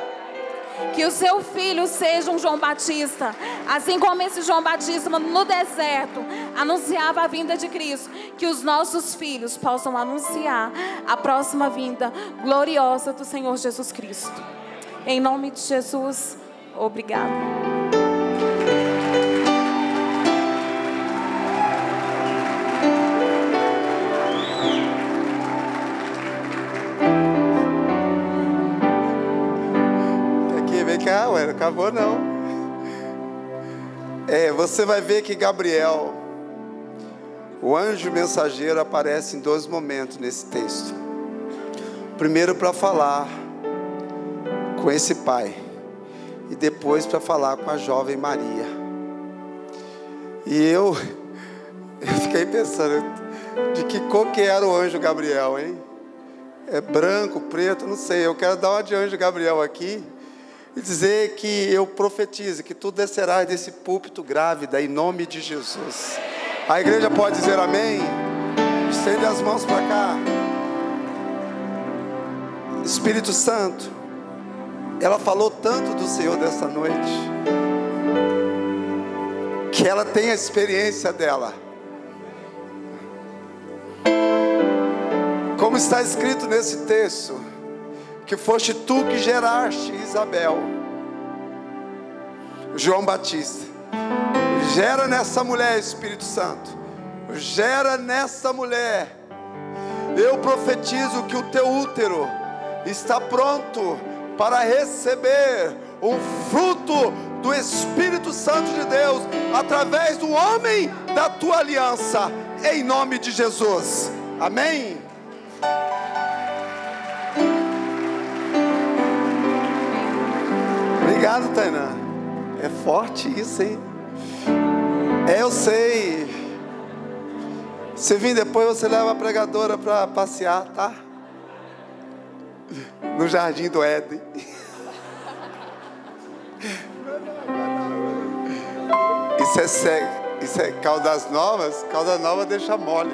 Que o seu filho seja um João Batista, assim como esse João Batista no deserto anunciava a vinda de Cristo. Que os nossos filhos possam anunciar a próxima vinda gloriosa do Senhor Jesus Cristo. Em nome de Jesus, obrigado. cá, ué, não acabou não. É, você vai ver que Gabriel, o anjo mensageiro, aparece em dois momentos nesse texto. Primeiro para falar com esse pai, e depois para falar com a jovem Maria. E eu, eu fiquei pensando de que cor que era o anjo Gabriel, hein? É branco, preto, não sei. Eu quero dar uma de anjo Gabriel aqui e dizer que eu profetizo que tu descerás desse púlpito grávida em nome de Jesus. A igreja pode dizer amém? Estende as mãos para cá. Espírito Santo, ela falou tanto do Senhor dessa noite, que ela tem a experiência dela. Como está escrito nesse texto, que foste tu que geraste Isabel, João Batista. Gera nessa mulher, Espírito Santo. Gera nessa mulher. Eu profetizo que o teu útero está pronto para receber um fruto do Espírito Santo de Deus através do homem da tua aliança, em nome de Jesus. Amém. Obrigado, Tainá. É forte isso, hein? É, eu sei. Se vir depois, você leva a pregadora para passear, tá? No jardim do Éden. Isso é, cego. Isso é Caldas Novas? Caldas Novas deixa mole.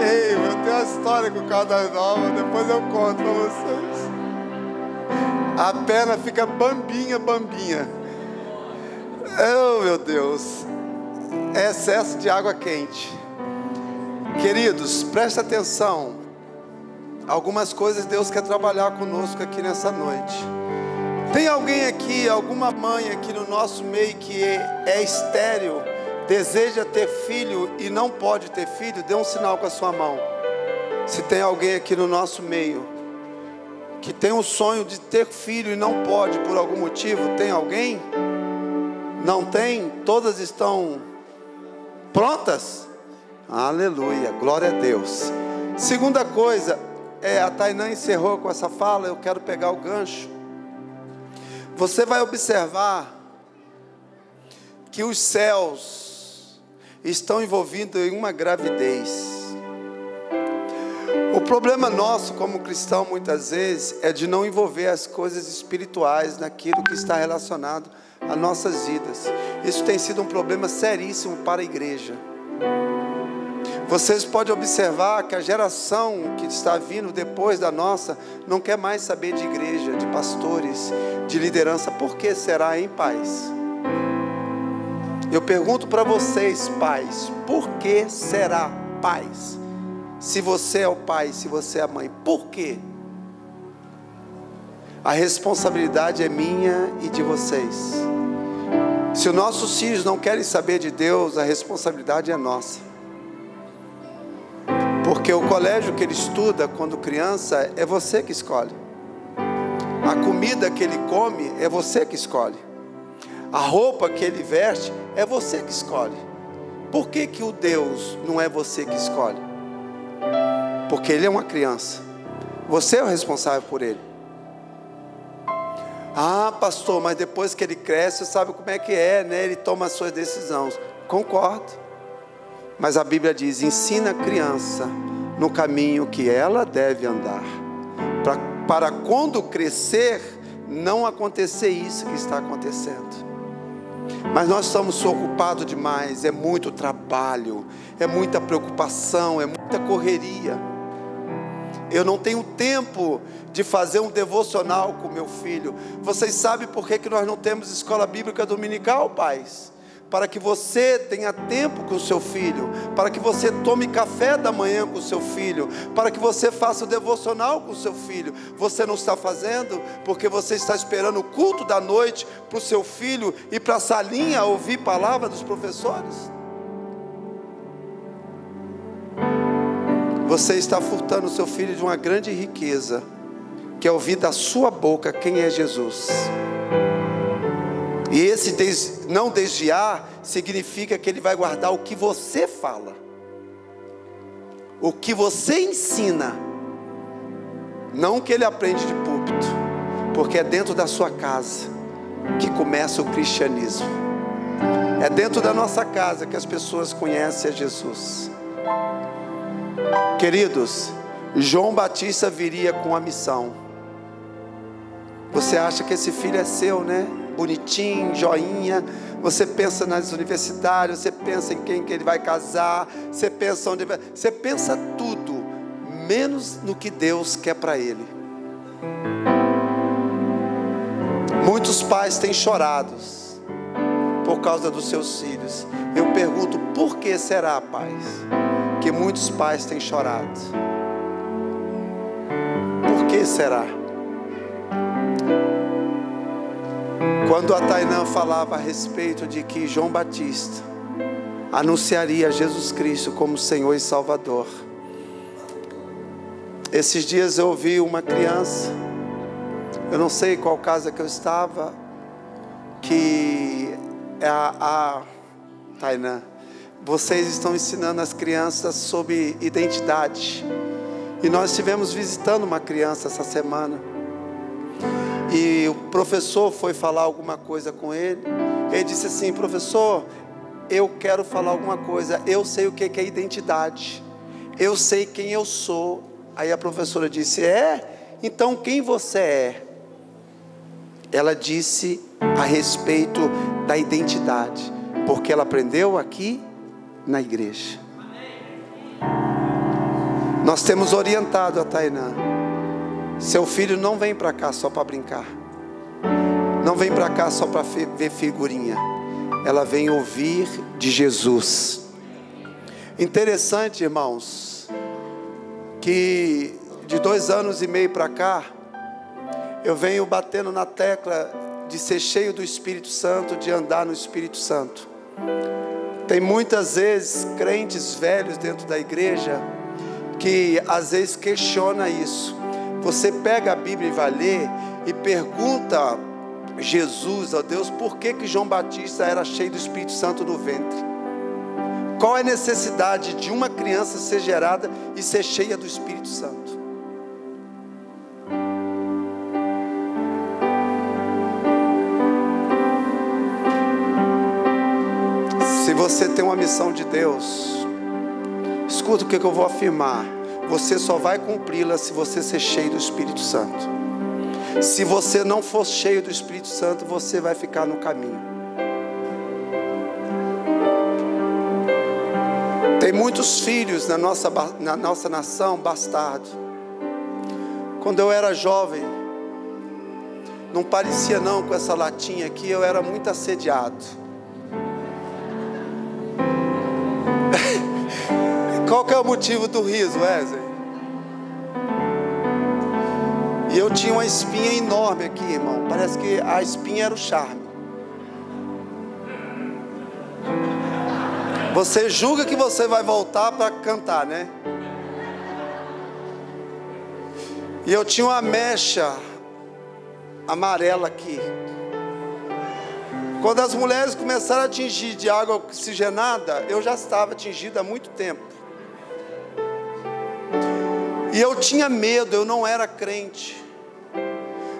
Ei, eu tenho uma história com Caldas Novas, depois eu conto para vocês a perna fica bambinha, bambinha. Oh, meu Deus. É excesso de água quente. Queridos, presta atenção. Algumas coisas Deus quer trabalhar conosco aqui nessa noite. Tem alguém aqui, alguma mãe aqui no nosso meio que é, é estéril, deseja ter filho e não pode ter filho? Dê um sinal com a sua mão. Se tem alguém aqui no nosso meio que tem o sonho de ter filho e não pode por algum motivo, tem alguém? Não tem? Todas estão prontas? Aleluia, glória a Deus. Segunda coisa, é, a Tainã encerrou com essa fala, eu quero pegar o gancho. Você vai observar que os céus estão envolvidos em uma gravidez. O problema nosso como cristão muitas vezes é de não envolver as coisas espirituais naquilo que está relacionado às nossas vidas. Isso tem sido um problema seríssimo para a igreja. Vocês podem observar que a geração que está vindo depois da nossa não quer mais saber de igreja, de pastores, de liderança. Por que será, em paz? Eu pergunto para vocês, pais, por que será paz? Se você é o pai, se você é a mãe, por quê? A responsabilidade é minha e de vocês. Se os nossos filhos não querem saber de Deus, a responsabilidade é nossa. Porque o colégio que ele estuda quando criança é você que escolhe. A comida que ele come é você que escolhe. A roupa que ele veste é você que escolhe. Por que, que o Deus não é você que escolhe? Porque ele é uma criança. Você é o responsável por ele. Ah, pastor, mas depois que ele cresce, você sabe como é que é, né? Ele toma as suas decisões. Concordo. Mas a Bíblia diz: ensina a criança no caminho que ela deve andar, pra, para quando crescer, não acontecer isso que está acontecendo. Mas nós estamos ocupados demais, é muito trabalho, é muita preocupação, é muita correria. Eu não tenho tempo de fazer um devocional com meu filho. Vocês sabem por que, que nós não temos escola bíblica dominical, pais? Para que você tenha tempo com o seu filho, para que você tome café da manhã com o seu filho, para que você faça o devocional com o seu filho. Você não está fazendo porque você está esperando o culto da noite para o seu filho ir para a salinha ouvir palavra dos professores? Você está furtando o seu filho de uma grande riqueza, que é ouvir da sua boca quem é Jesus. E esse des, não desviar significa que ele vai guardar o que você fala, o que você ensina, não que ele aprende de púlpito, porque é dentro da sua casa que começa o cristianismo. É dentro da nossa casa que as pessoas conhecem a Jesus. Queridos, João Batista viria com a missão. Você acha que esse filho é seu, né? Bonitinho, joinha. Você pensa nas universidades, você pensa em quem que ele vai casar, você pensa onde vai, você pensa tudo, menos no que Deus quer para ele. Muitos pais têm chorado por causa dos seus filhos. Eu pergunto, por que será, pais? que muitos pais têm chorado. Por que será? Quando a Tainã falava a respeito de que João Batista anunciaria Jesus Cristo como Senhor e Salvador, esses dias eu ouvi uma criança, eu não sei qual casa que eu estava, que é a, a Tainã vocês estão ensinando as crianças sobre identidade. E nós estivemos visitando uma criança essa semana. E o professor foi falar alguma coisa com ele. Ele disse assim: professor, eu quero falar alguma coisa. Eu sei o que é identidade. Eu sei quem eu sou. Aí a professora disse: É? Então quem você é? Ela disse a respeito da identidade. Porque ela aprendeu aqui na igreja. Nós temos orientado a Tainã. Seu filho não vem para cá só para brincar. Não vem para cá só para ver figurinha. ela vem ouvir de Jesus. Interessante, irmãos, que de dois anos e meio para cá, eu venho batendo na tecla de ser cheio do Espírito Santo, de andar no Espírito Santo. Tem muitas vezes crentes velhos dentro da igreja que às vezes questiona isso. Você pega a Bíblia e vai ler e pergunta Jesus, ó Deus, por que, que João Batista era cheio do Espírito Santo no ventre? Qual é a necessidade de uma criança ser gerada e ser cheia do Espírito Santo? Se você tem uma missão de Deus, escuta o que eu vou afirmar. Você só vai cumpri-la se você ser cheio do Espírito Santo. Se você não for cheio do Espírito Santo, você vai ficar no caminho. Tem muitos filhos na nossa, na nossa nação bastardo. Quando eu era jovem, não parecia não com essa latinha aqui, eu era muito assediado. Motivo do riso, Wesley? E eu tinha uma espinha enorme aqui, irmão. Parece que a espinha era o charme. Você julga que você vai voltar para cantar, né? E eu tinha uma mecha amarela aqui. Quando as mulheres começaram a atingir de água oxigenada, eu já estava atingido há muito tempo. E eu tinha medo, eu não era crente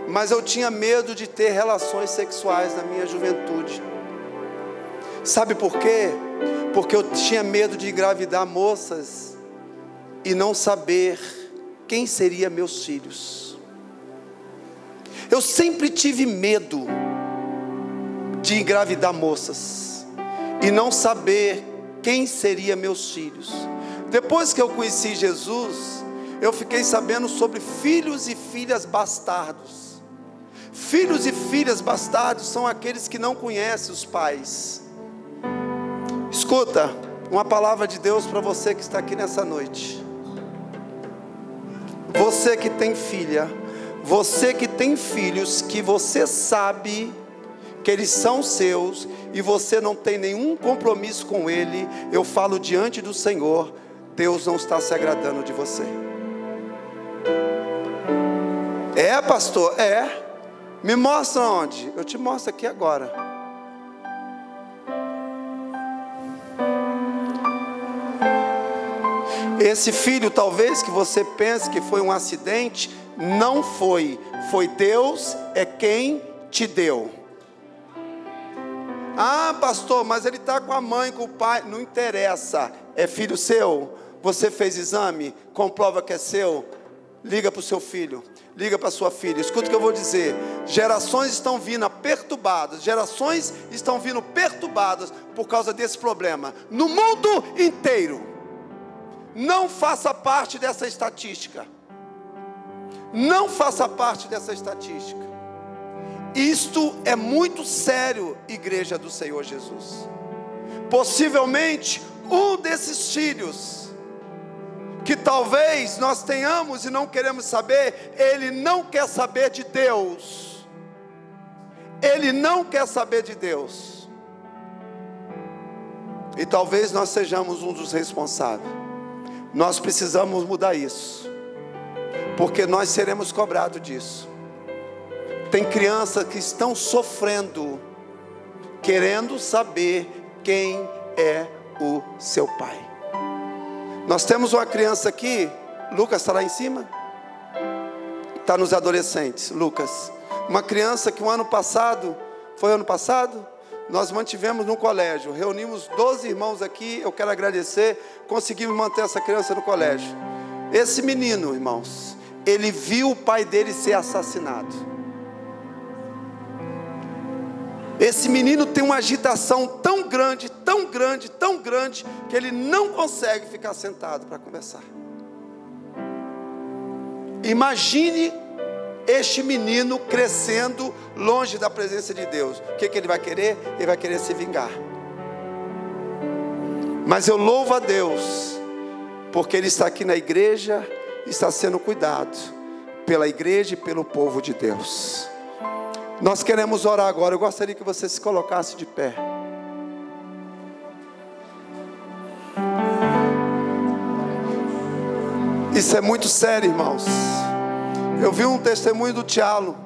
mas eu tinha medo de ter relações sexuais na minha juventude. Sabe por quê? Porque eu tinha medo de engravidar moças e não saber quem seria meus filhos. Eu sempre tive medo de engravidar moças e não saber quem seria meus filhos. Depois que eu conheci Jesus, eu fiquei sabendo sobre filhos e filhas bastardos. Filhos e filhas bastardos são aqueles que não conhecem os pais. Escuta, uma palavra de Deus para você que está aqui nessa noite. Você que tem filha, você que tem filhos que você sabe que eles são seus e você não tem nenhum compromisso com ele, eu falo diante do Senhor, Deus não está se agradando de você. É, pastor? É. Me mostra onde? Eu te mostro aqui agora. Esse filho, talvez que você pense que foi um acidente, não foi. Foi Deus é quem te deu. Ah, pastor, mas ele está com a mãe, com o pai. Não interessa. É filho seu? Você fez exame? Comprova que é seu? Liga para o seu filho liga para sua filha, escuta o que eu vou dizer. Gerações estão vindo perturbadas, gerações estão vindo perturbadas por causa desse problema. No mundo inteiro. Não faça parte dessa estatística. Não faça parte dessa estatística. Isto é muito sério, igreja do Senhor Jesus. Possivelmente um desses filhos que talvez nós tenhamos e não queremos saber, ele não quer saber de Deus. Ele não quer saber de Deus. E talvez nós sejamos um dos responsáveis. Nós precisamos mudar isso. Porque nós seremos cobrados disso. Tem crianças que estão sofrendo, querendo saber quem é o seu pai. Nós temos uma criança aqui, Lucas está lá em cima? Está nos adolescentes, Lucas. Uma criança que um ano passado, foi ano passado? Nós mantivemos no colégio, reunimos 12 irmãos aqui, eu quero agradecer, conseguimos manter essa criança no colégio. Esse menino, irmãos, ele viu o pai dele ser assassinado. Esse menino tem uma agitação tão grande, tão grande, tão grande, que ele não consegue ficar sentado para conversar. Imagine este menino crescendo longe da presença de Deus. O que, que ele vai querer? Ele vai querer se vingar. Mas eu louvo a Deus, porque ele está aqui na igreja, está sendo cuidado pela igreja e pelo povo de Deus. Nós queremos orar agora. Eu gostaria que você se colocasse de pé. Isso é muito sério, irmãos. Eu vi um testemunho do Tialo.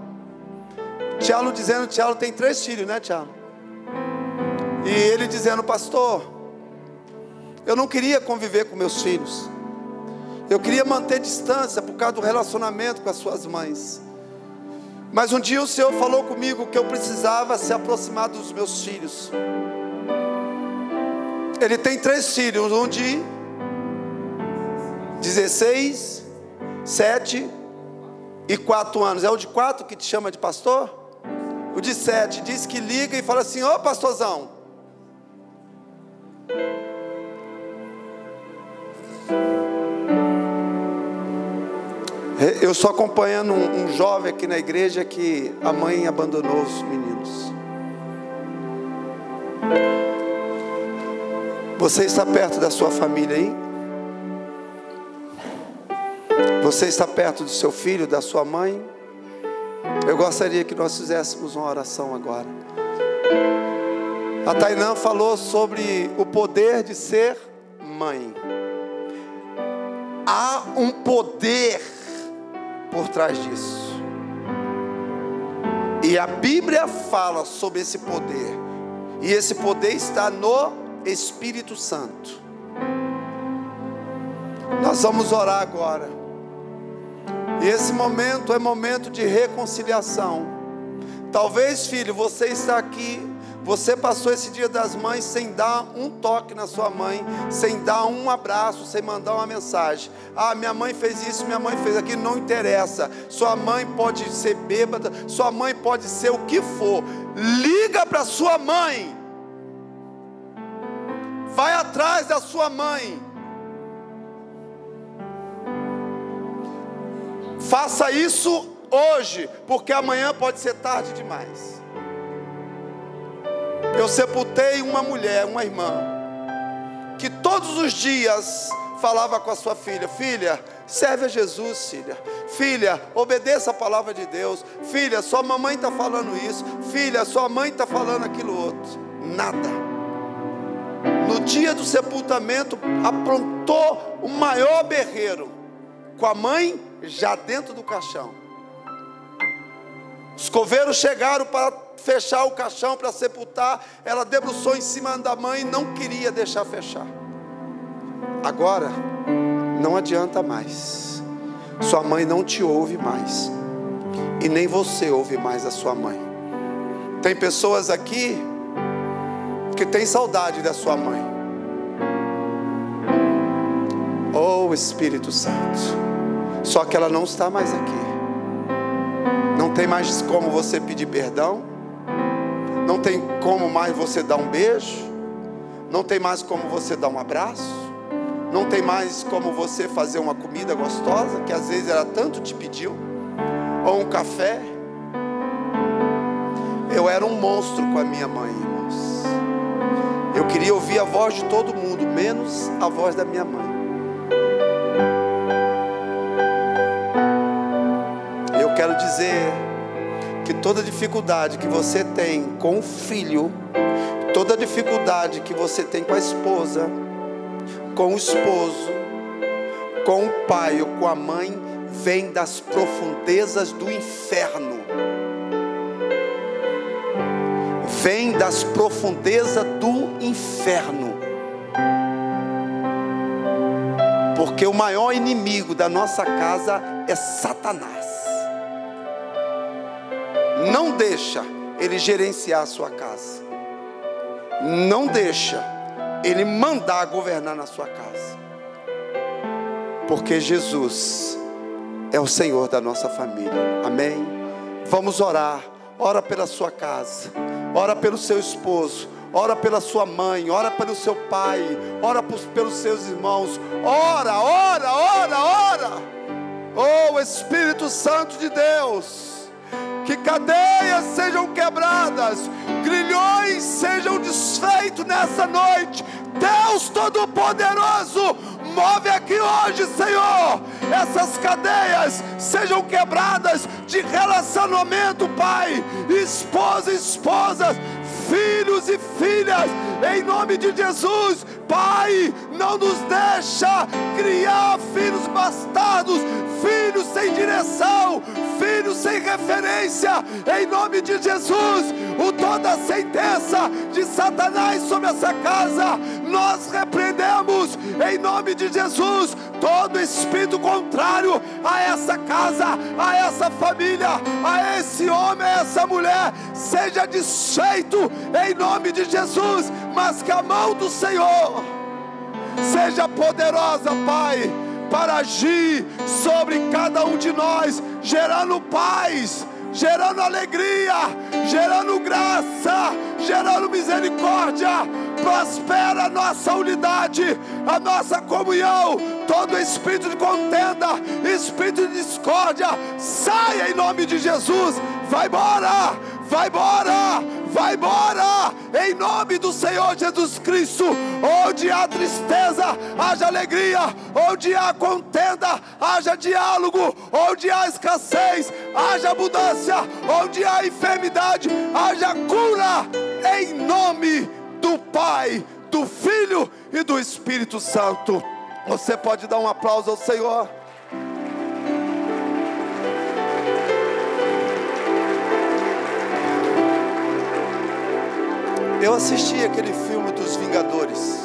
Tialo dizendo, Tialo tem três filhos, né, Tialo? E ele dizendo, pastor, eu não queria conviver com meus filhos. Eu queria manter distância por causa do relacionamento com as suas mães. Mas um dia o Senhor falou comigo que eu precisava se aproximar dos meus filhos. Ele tem três filhos, um de 16, 7 e 4 anos. É o de 4 que te chama de pastor? O de 7 diz que liga e fala assim: Ô pastorzão, Eu estou acompanhando um, um, jovem aqui na igreja que a mãe abandonou os meninos. Você está perto da sua família aí? Você está perto do seu filho, da sua mãe? Eu gostaria que nós fizéssemos uma oração agora. A Tainã falou sobre o poder de ser mãe. Há um poder por trás disso. E a Bíblia fala sobre esse poder. E esse poder está no Espírito Santo. Nós vamos orar agora. E esse momento é momento de reconciliação. Talvez, filho, você está aqui você passou esse dia das mães sem dar um toque na sua mãe, sem dar um abraço, sem mandar uma mensagem. Ah, minha mãe fez isso, minha mãe fez aquilo, não interessa. Sua mãe pode ser bêbada, sua mãe pode ser o que for. Liga para sua mãe. Vai atrás da sua mãe. Faça isso hoje, porque amanhã pode ser tarde demais eu sepultei uma mulher, uma irmã, que todos os dias falava com a sua filha: Filha, serve a Jesus, filha. Filha, obedeça a palavra de Deus. Filha, sua mamãe está falando isso. Filha, sua mãe está falando aquilo outro. Nada. No dia do sepultamento, aprontou o maior berreiro, com a mãe já dentro do caixão. Os coveiros chegaram para fechar o caixão para sepultar, ela debruçou em cima da mãe e não queria deixar fechar. Agora, não adianta mais. Sua mãe não te ouve mais. E nem você ouve mais a sua mãe. Tem pessoas aqui que têm saudade da sua mãe. Oh Espírito Santo. Só que ela não está mais aqui. Não tem mais como você pedir perdão não tem como mais você dar um beijo, não tem mais como você dar um abraço, não tem mais como você fazer uma comida gostosa, que às vezes ela tanto te pediu, ou um café. Eu era um monstro com a minha mãe, irmãos. Eu queria ouvir a voz de todo mundo, menos a voz da minha mãe. Quero dizer que toda dificuldade que você tem com o filho, toda dificuldade que você tem com a esposa, com o esposo, com o pai ou com a mãe, vem das profundezas do inferno. Vem das profundezas do inferno. Porque o maior inimigo da nossa casa é Satanás. Não deixa ele gerenciar a sua casa. Não deixa ele mandar governar na sua casa. Porque Jesus é o Senhor da nossa família. Amém. Vamos orar. Ora pela sua casa. Ora pelo seu esposo. Ora pela sua mãe, ora pelo seu pai, ora pelos seus irmãos. Ora, ora, ora, ora. Oh Espírito Santo de Deus, que cadeias sejam quebradas, grilhões sejam desfeitos nessa noite. Deus Todo-Poderoso, move aqui hoje, Senhor. Essas cadeias sejam quebradas de relacionamento, Pai, esposa, esposas, filhos e filhas, em nome de Jesus. Pai, não nos deixa criar filhos bastardos, filhos sem direção, filhos sem referência, em nome de Jesus. O toda sentença de Satanás sobre essa casa, nós repreendemos em nome de Jesus todo espírito contrário a essa casa, a essa família, a esse homem, a essa mulher, seja desfeito em nome de Jesus, mas que a mão do Senhor seja poderosa, Pai, para agir sobre cada um de nós, gerando paz, gerando alegria, gerando graça, gerando misericórdia. Prospera a nossa unidade, a nossa comunhão. Todo espírito de contenda, espírito de discórdia, saia em nome de Jesus. Vai embora, vai embora, vai embora, em nome do Senhor Jesus Cristo. Onde há tristeza, haja alegria, onde há contenda, haja diálogo, onde há escassez, haja abundância, onde há enfermidade, haja cura, em nome do Pai, do Filho e do Espírito Santo. Você pode dar um aplauso ao Senhor. Eu assisti aquele filme dos Vingadores.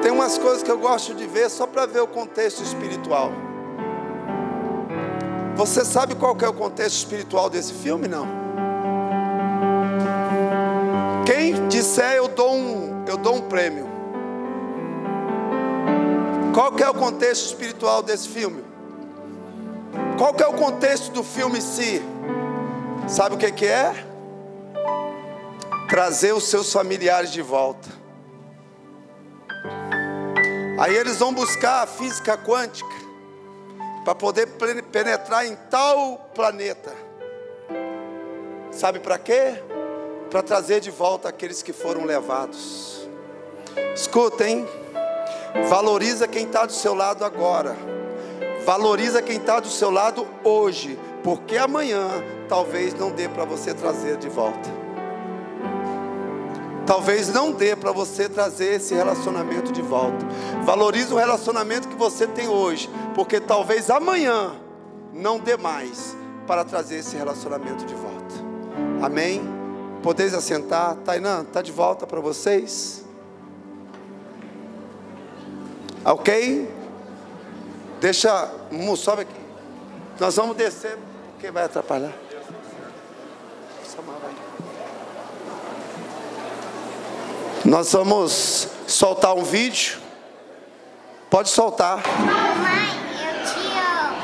Tem umas coisas que eu gosto de ver só para ver o contexto espiritual. Você sabe qual é o contexto espiritual desse filme? Não. Quem disser eu dou um, eu dou um prêmio. Qual é o contexto espiritual desse filme? Qual é o contexto do filme em si? Sabe o que, que é? Trazer os seus familiares de volta. Aí eles vão buscar a física quântica para poder penetrar em tal planeta. Sabe para quê? Para trazer de volta aqueles que foram levados. Escutem, valoriza quem está do seu lado agora, valoriza quem está do seu lado hoje, porque amanhã talvez não dê para você trazer de volta. Talvez não dê para você trazer esse relacionamento de volta. Valorize o relacionamento que você tem hoje, porque talvez amanhã não dê mais para trazer esse relacionamento de volta. Amém? Podeis assentar. Tainã, está de volta para vocês? Ok? Deixa, sobe aqui. Nós vamos descer, porque vai atrapalhar. Nós vamos soltar um vídeo. Pode soltar. Mamãe, eu te amo.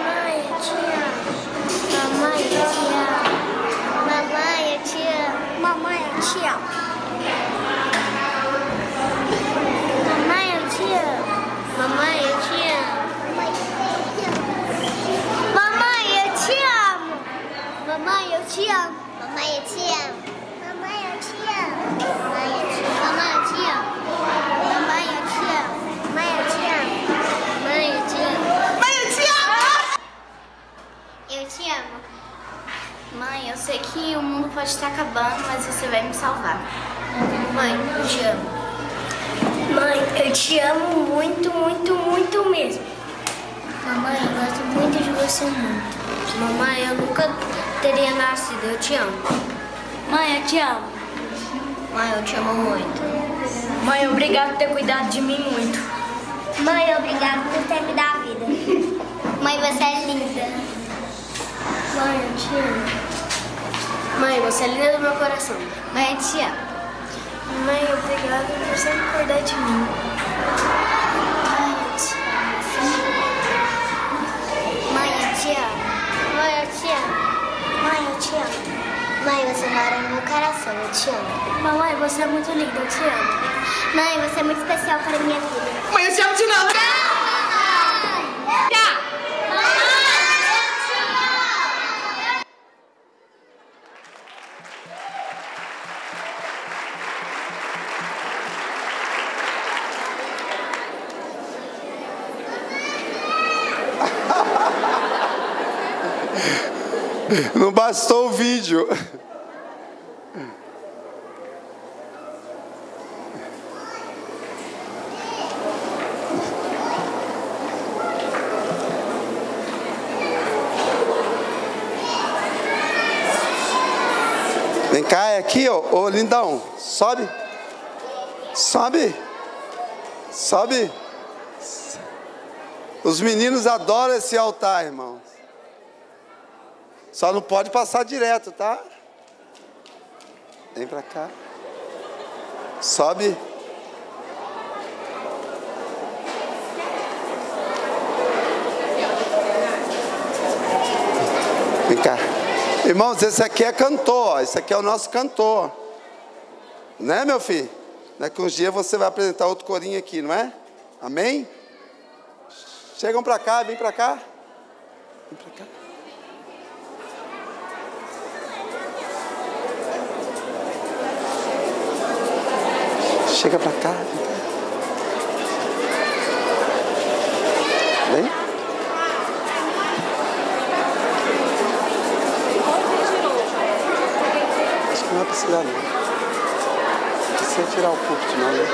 Mamãe, eu te amo. Mamãe, eu te amo. Mamãe, eu te amo. Mamãe, eu te amo. Mamãe, eu te amo. Mamãe, eu te amo. Mamãe, eu te amo. Mamãe, eu te amo. Mamãe, eu te amo. Mamãe, eu te amo. Mamãe, eu te amo. Mamãe, eu te amo. Mamãe, eu te amo. Mãe, eu te amo. Mãe, eu te amo. Mãe, eu te amo. Eu te amo. Mãe, eu sei que o mundo pode estar acabando, mas você vai me salvar. Mãe, eu te amo. Mãe, eu te amo muito, muito, muito mesmo. Mamãe, eu gosto muito de você muito. Mamãe, eu nunca teria nascido. Eu te amo. Mãe, eu te amo. Mãe, eu te amo muito. Mãe, obrigado por ter cuidado de mim muito. Mãe, obrigado por ter me dado a vida. Mãe, você é linda. Mãe, eu te amo. Mãe, você é linda do meu coração. Mãe, eu te amo. Mãe, obrigado por sempre cuidar de mim. Mãe, eu te amo. Mãe, eu te amo. Mãe, eu te amo. Mãe, eu te amo. Mãe, você mora no meu coração, eu te amo. Mamãe, você é muito linda, eu te amo. Mãe, você é muito especial para a minha vida. Mãe, eu te amo de novo. Não bastou o vídeo. Vem cá, é aqui, ó. Ô, lindão, sobe. Sobe. Sobe. Os meninos adoram esse altar, irmãos. Só não pode passar direto, tá? Vem pra cá. Sobe. Vem cá. Irmãos, esse aqui é cantor, ó. esse aqui é o nosso cantor. Né, meu filho? Daqui uns dias você vai apresentar outro corinho aqui, não é? Amém? Chegam para cá, vem para cá. Vem para cá. Chega para cá. Vem. Acho que não vai precisar não. Não precisa tirar o púlpito não, né?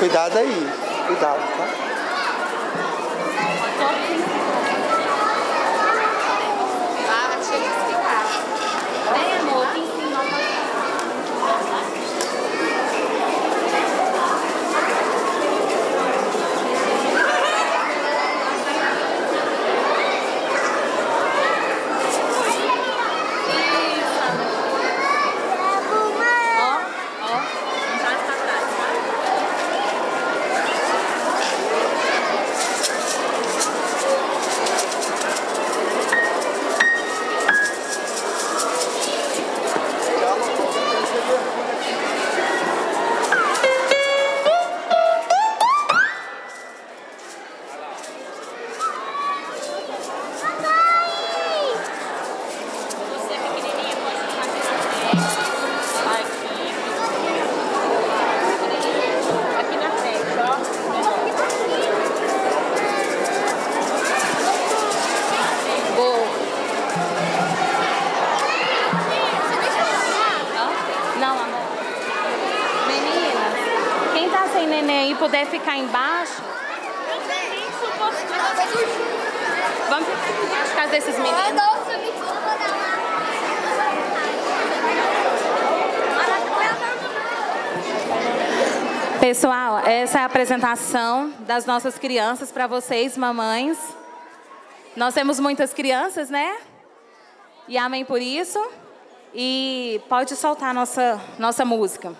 Cuidado aí, cuidado, tá? Apresentação das nossas crianças para vocês, mamães. Nós temos muitas crianças, né? E amém por isso. E pode soltar a nossa, nossa música.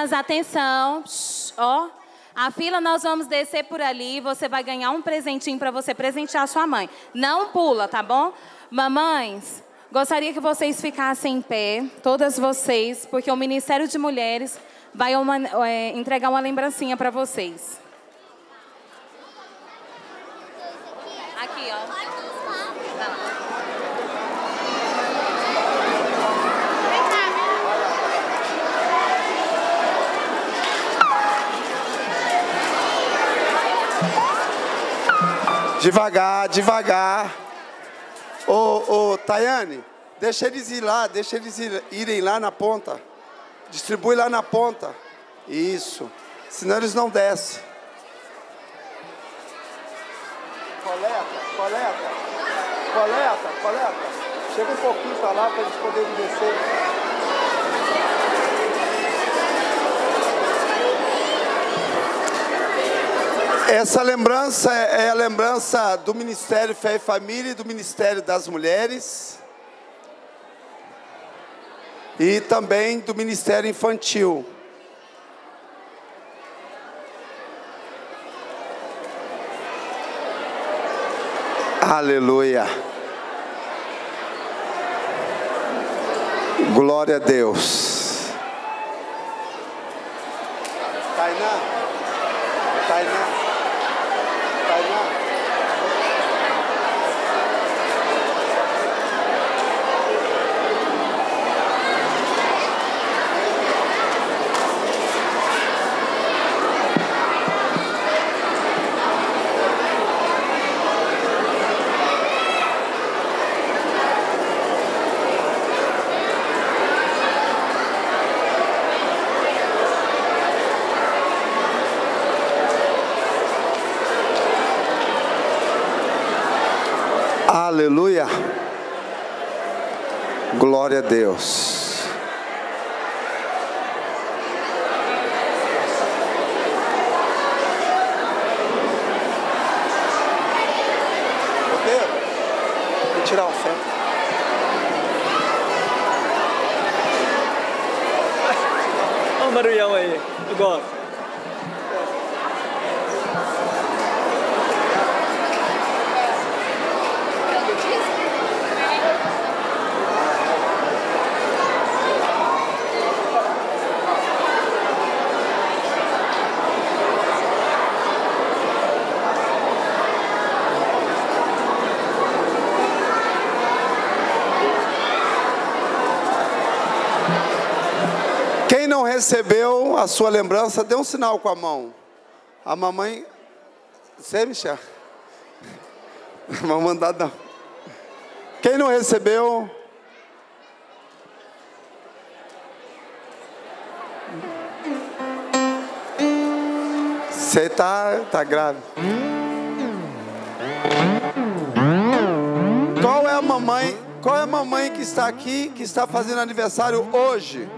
Crianças, atenção. Shhh, Ó, a fila nós vamos descer por ali. Você vai ganhar um presentinho para você presentear sua mãe. Não pula, tá bom? Mamães, gostaria que vocês ficassem em pé, todas vocês, porque o Ministério de Mulheres vai uma- é, entregar uma lembrancinha para vocês. Aqui, ó. Devagar, devagar. Ô, ô, Tayane, deixa eles ir lá, deixa eles ir- irem lá na ponta. Distribui lá na ponta. Isso. Senão eles não descem. Coleta, coleta. Coleta, coleta. Chega um pouquinho para lá para eles poderem descer. Essa lembrança é a lembrança do Ministério Fé e Família e do Ministério das Mulheres. E também do Ministério Infantil. Aleluia. Glória a Deus. Tainá. Tainá. Tainá. Aleluia. Glória a Deus. Rodeiro, vou tirar o centro. Olha o barulhão aí. Eu gosto. Quem não recebeu a sua lembrança, dê um sinal com a mão. A mamãe. Você, Michel? Vamos mandar não. Quem não recebeu. Você tá, tá grave. Qual é a mamãe? Qual é a mamãe que está aqui, que está fazendo aniversário hoje?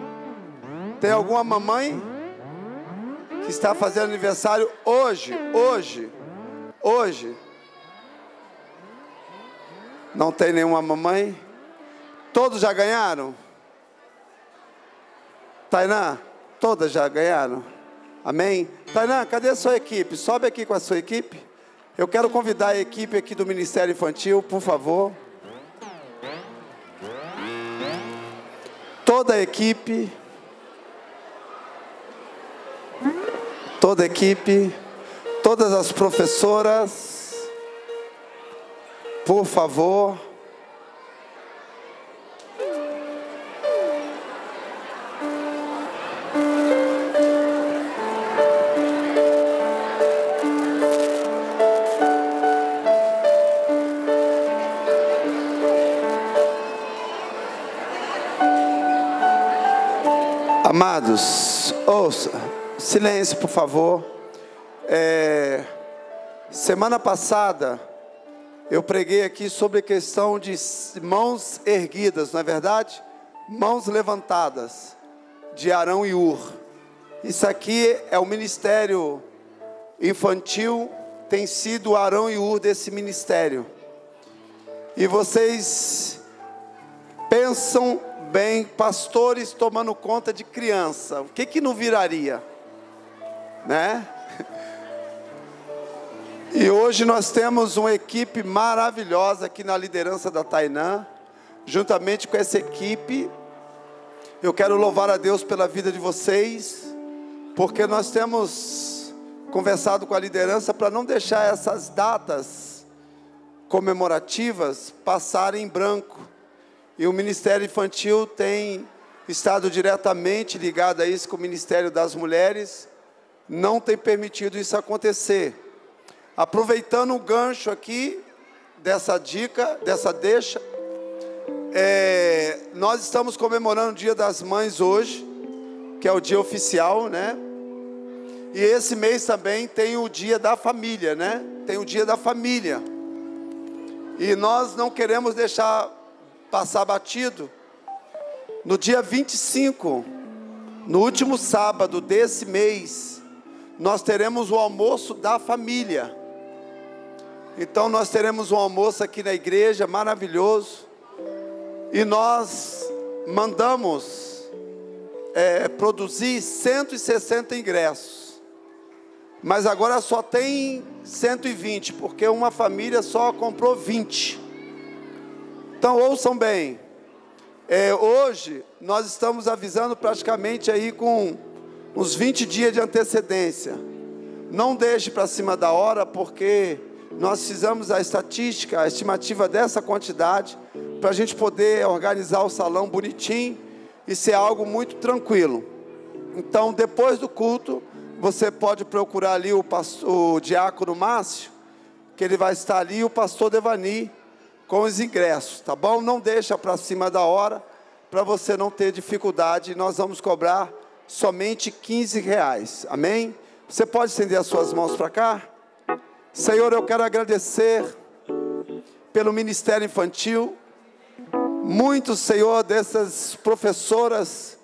Tem alguma mamãe que está fazendo aniversário hoje? Hoje? Hoje? Não tem nenhuma mamãe? Todos já ganharam? Tainá, todas já ganharam? Amém? Tainá, cadê a sua equipe? Sobe aqui com a sua equipe. Eu quero convidar a equipe aqui do Ministério Infantil, por favor. Toda a equipe. Toda a equipe. Todas as professoras. Por favor. Amados, ouça, silêncio, por favor. É, semana passada, eu preguei aqui sobre a questão de mãos erguidas, não é verdade? Mãos levantadas, de Arão e Ur. Isso aqui é o ministério infantil, tem sido Arão e Ur desse ministério. E vocês pensam bem, pastores tomando conta de criança, o que que não viraria? Né? E hoje nós temos uma equipe maravilhosa aqui na liderança da Tainã. Juntamente com essa equipe, eu quero louvar a Deus pela vida de vocês, porque nós temos conversado com a liderança para não deixar essas datas comemorativas passarem em branco. E o Ministério Infantil tem estado diretamente ligado a isso com o Ministério das Mulheres, não tem permitido isso acontecer. Aproveitando o gancho aqui dessa dica, dessa deixa, é, nós estamos comemorando o Dia das Mães hoje, que é o dia oficial, né? E esse mês também tem o Dia da Família, né? Tem o Dia da Família. E nós não queremos deixar passar batido. No dia 25, no último sábado desse mês, nós teremos o almoço da família. Então nós teremos um almoço aqui na igreja maravilhoso. E nós mandamos é, produzir 160 ingressos. Mas agora só tem 120, porque uma família só comprou 20. Então ouçam bem. É, hoje nós estamos avisando praticamente aí com uns 20 dias de antecedência. Não deixe para cima da hora, porque nós fizemos a estatística, a estimativa dessa quantidade, para a gente poder organizar o salão bonitinho e ser algo muito tranquilo. Então, depois do culto, você pode procurar ali o, pastor, o diácono Márcio, que ele vai estar ali, e o pastor Devani, com os ingressos, tá bom? Não deixa para cima da hora, para você não ter dificuldade. Nós vamos cobrar somente 15 reais, amém? Você pode estender as suas mãos para cá? Senhor, eu quero agradecer pelo ministério infantil. Muitos, Senhor, dessas professoras,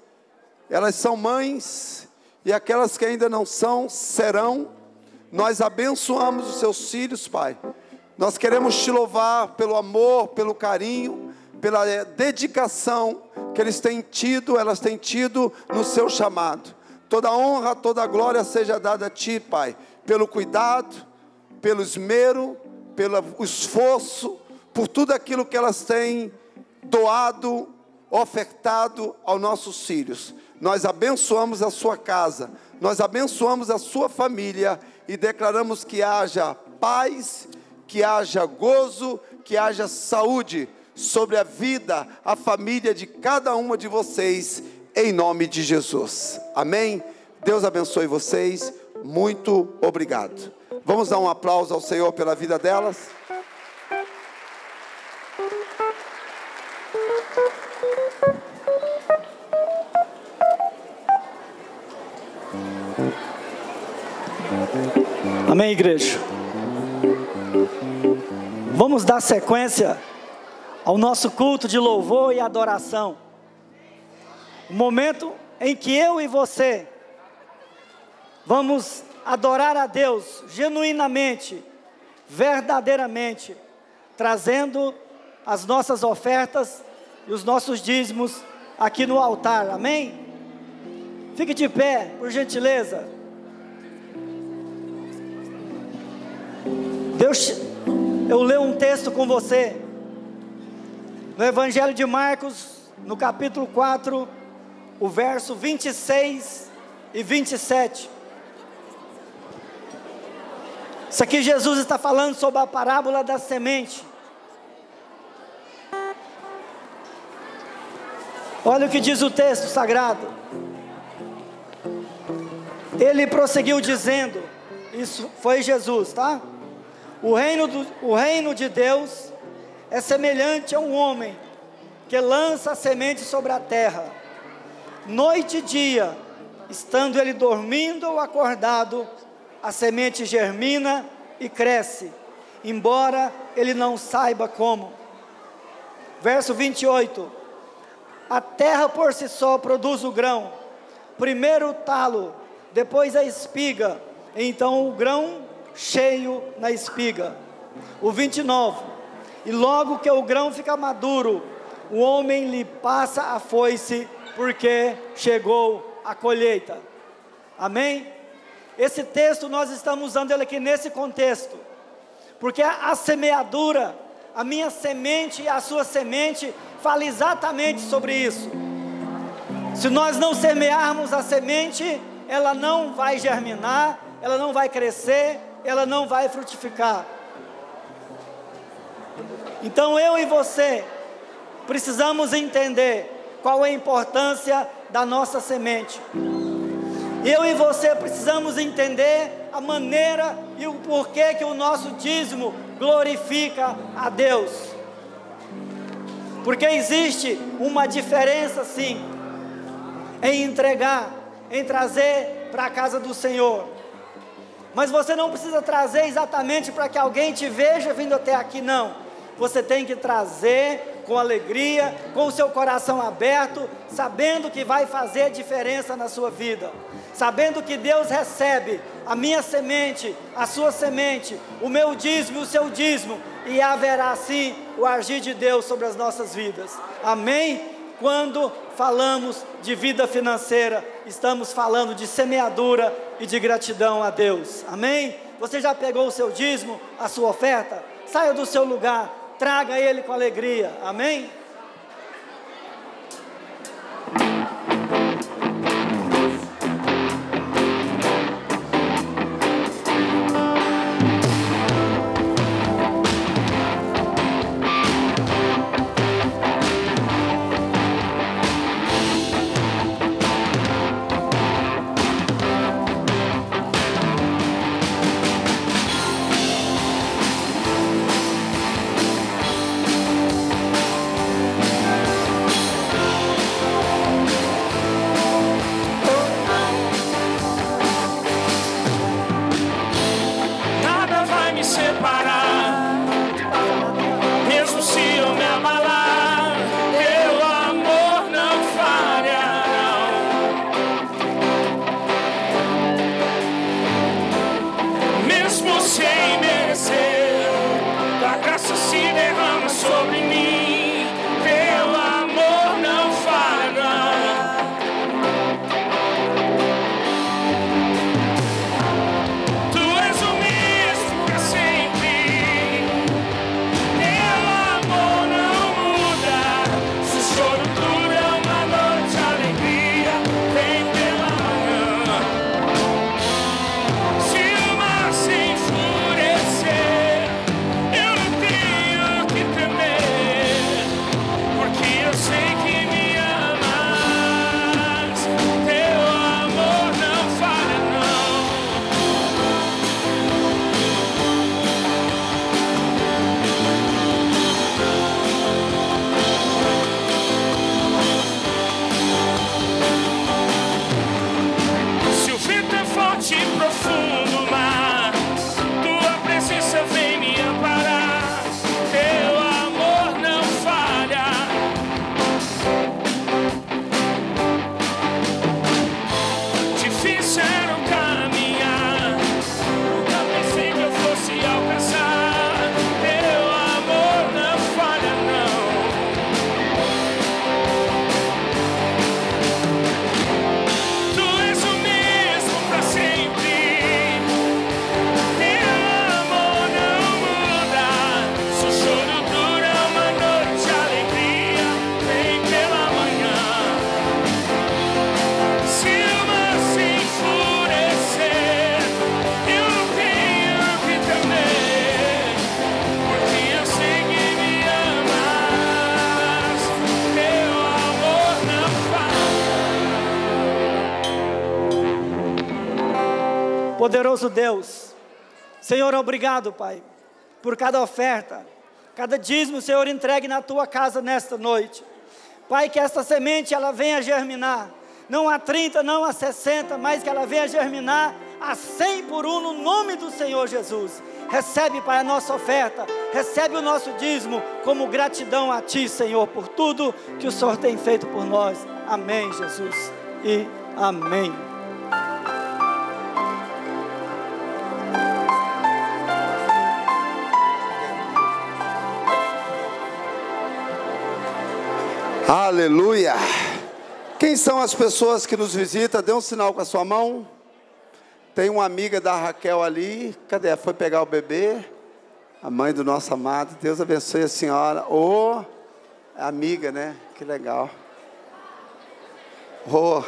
elas são mães, e aquelas que ainda não são, serão. Nós abençoamos os seus filhos, Pai. Nós queremos te louvar pelo amor, pelo carinho, pela eh, dedicação que eles têm tido, elas têm tido no seu chamado. Toda honra, toda glória seja dada a Ti, Pai, pelo cuidado, pelo esmero, pelo esforço, por tudo aquilo que elas têm doado, ofertado aos nossos filhos. Nós abençoamos a sua casa, nós abençoamos a sua família e declaramos que haja paz, que haja gozo, que haja saúde sobre a vida, a família de cada uma de vocês, em nome de Jesus. Amém? Deus abençoe vocês. Muito obrigado. Vamos dar um aplauso ao Senhor pela vida delas. Amém, igreja. Vamos dar sequência ao nosso culto de louvor e adoração. O momento em que eu e você vamos adorar a Deus genuinamente, verdadeiramente, trazendo as nossas ofertas e os nossos dízimos aqui no altar, amém? Fique de pé, por gentileza. Deus, eu leio um texto com você, no Evangelho de Marcos, no capítulo 4, o verso 26 e 27. Isso aqui Jesus está falando sobre a parábola da semente. Olha o que diz o texto sagrado. Ele prosseguiu dizendo: Isso foi Jesus, tá? O reino, do, o reino de Deus é semelhante a um homem que lança a semente sobre a terra. Noite e dia, estando ele dormindo ou acordado, a semente germina e cresce, embora ele não saiba como. Verso 28. A terra por si só produz o grão, primeiro o talo, depois a espiga, então o grão cheio na espiga. O 29. E logo que o grão fica maduro, o homem lhe passa a foice, porque chegou a colheita. Amém? Esse texto nós estamos usando ele aqui nesse contexto, porque a, semeadura, a minha semente e a sua semente, fala exatamente sobre isso. Se nós não semearmos a semente, ela não vai germinar, ela não vai crescer, ela não vai frutificar. Então eu e você precisamos entender qual é a importância da nossa semente. Eu e você precisamos entender a maneira e o porquê que o nosso dízimo glorifica a Deus. Porque existe uma diferença sim em entregar, em trazer para a casa do Senhor. Mas você não precisa trazer exatamente para que alguém te veja vindo até aqui, não. Você tem que trazer com alegria, com o seu coração aberto, sabendo que vai fazer diferença na sua vida. Sabendo que Deus recebe a minha semente, a sua semente, o meu dízimo, o seu dízimo, e haverá sim o agir de Deus sobre as nossas vidas. Amém? Quando falamos de vida financeira, estamos falando de semeadura e de gratidão a Deus. Amém? Você já pegou o seu dízimo, a sua oferta? Saia do seu lugar, traga ele com alegria. Amém? Poderoso Deus, Senhor, obrigado, Pai, por cada oferta, cada dízimo, Senhor, entregue na tua casa nesta noite. Pai, que esta semente ela venha germinar, não a 30, não a 60, mas que ela venha germinar a 100 por um no nome do Senhor Jesus. Recebe, Pai, a nossa oferta, recebe o nosso dízimo como gratidão a Ti, Senhor, por tudo que o Senhor tem feito por nós. Amém, Jesus. E amém. Aleluia. Quem são as pessoas que nos visitam? Dê um sinal com a sua mão. Tem uma amiga da Raquel ali. Cadê? Foi pegar o bebê. A mãe do nosso amado. Deus abençoe a senhora. Ô, oh, amiga, né? Que legal. Oh.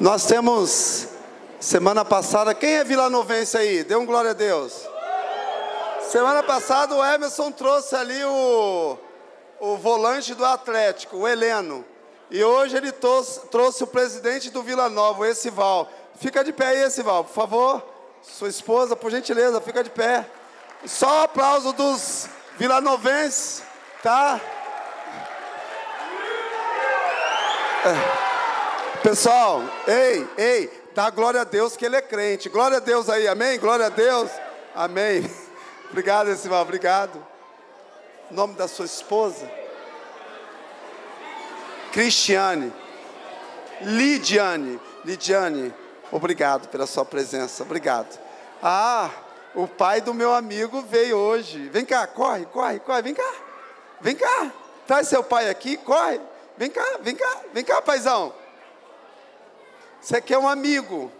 Nós temos semana passada. Quem é vilanovense aí? Dê um glória a Deus. Semana passada o Emerson trouxe ali o, o volante do Atlético, o Heleno. E hoje ele trouxe, trouxe o presidente do Vila Nova, o Esival. Fica de pé aí, Esival, por favor. Sua esposa, por gentileza, fica de pé. Só aplauso dos vilanovenses, tá? É. Pessoal, ei, ei, dá glória a Deus que ele é crente. Glória a Deus aí, amém? Glória a Deus, amém. Obrigado, Esival, obrigado. O nome da sua esposa? Cristiane. Lidiane. Lidiane, obrigado pela sua presença, obrigado. Ah, o pai do meu amigo veio hoje. Vem cá, corre, corre, corre, vem cá. Vem cá. Traz seu pai aqui, corre. Vem cá, vem cá, vem cá, paizão. Você quer um amigo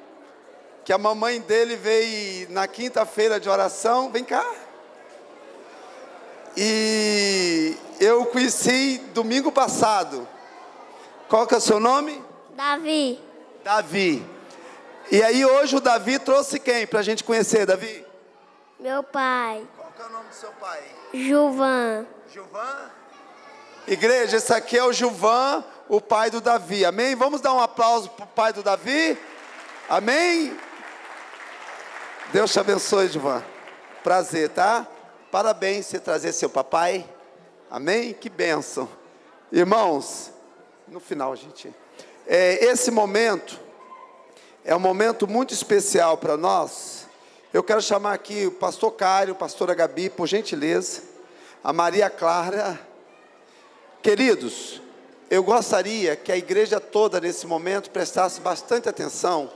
que a mamãe dele veio na quinta-feira de oração, vem cá. E eu conheci domingo passado. Qual que é o seu nome? Davi. Davi. E aí hoje o Davi trouxe quem para a gente conhecer, Davi? Meu pai. Qual que é o nome do seu pai? Gilvan. Gilvan? Igreja, esse aqui é o Gilvan, o pai do Davi. Amém? Vamos dar um aplauso para o pai do Davi? Amém? Deus te abençoe, Gilvan. Prazer, tá? Parabéns você trazer seu papai. Amém? Que bênção. Irmãos, no final, gente. É, esse momento é um momento muito especial para nós. Eu quero chamar aqui o pastor Cário, pastora Gabi, por gentileza, a Maria Clara. Queridos, eu gostaria que a igreja toda nesse momento prestasse bastante atenção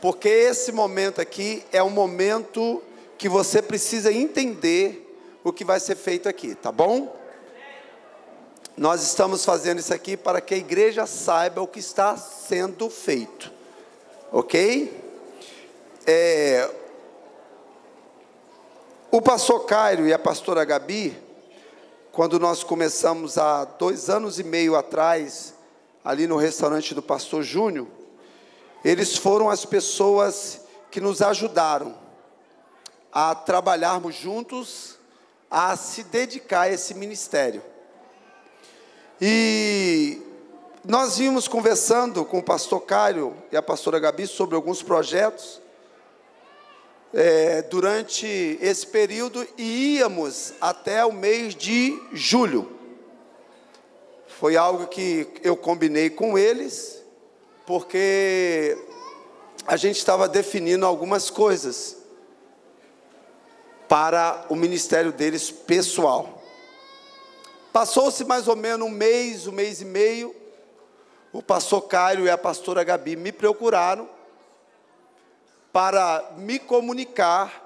porque esse momento aqui é um momento que você precisa entender o que vai ser feito aqui, tá bom? Nós estamos fazendo isso aqui para que a igreja saiba o que está sendo feito, ok? É, o pastor Cairo e a pastora Gabi, quando nós começamos há dois anos e meio atrás, ali no restaurante do pastor Júnior, eles foram as pessoas que nos ajudaram a trabalharmos juntos, a se dedicar a esse ministério. E nós vimos conversando com o pastor Cário e a pastora Gabi sobre alguns projetos é, durante esse período e íamos até o mês de julho. Foi algo que eu combinei com eles porque a gente estava definindo algumas coisas para o ministério deles pessoal. Passou-se mais ou menos um mês, um mês e meio, o pastor Caio e a pastora Gabi me procuraram para me comunicar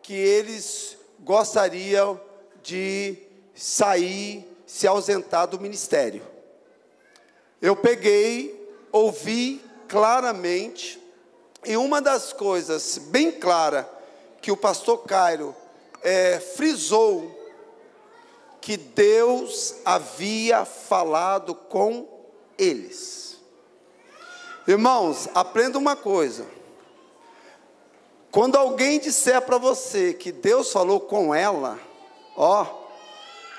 que eles gostariam de sair, se ausentar do ministério. Eu peguei ouvi claramente, e uma das coisas bem clara que o pastor Cairo é, frisou, que Deus havia falado com eles. Irmãos, aprenda uma coisa. Quando alguém disser para você que Deus falou com ela, ó,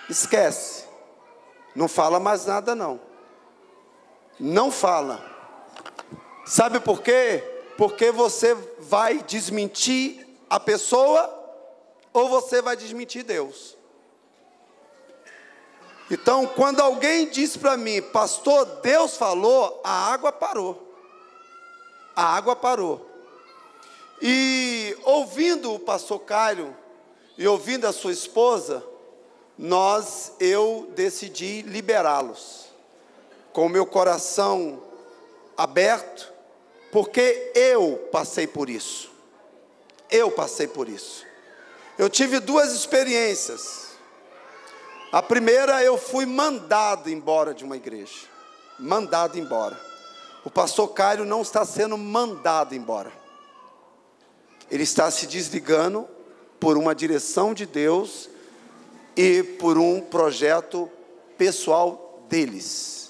esquece. Não fala mais nada não não fala. Sabe por quê? Porque você vai desmentir a pessoa ou você vai desmentir Deus. Então, quando alguém diz para mim, pastor, Deus falou, a água parou. A água parou. E ouvindo o pastor Cairo e ouvindo a sua esposa, nós, eu decidi liberá-los com o meu coração aberto, porque eu passei por isso. Eu passei por isso. Eu tive duas experiências. A primeira, eu fui mandado embora de uma igreja. Mandado embora. O pastor Caio não está sendo mandado embora. Ele está se desligando por uma direção de Deus e por um projeto pessoal deles.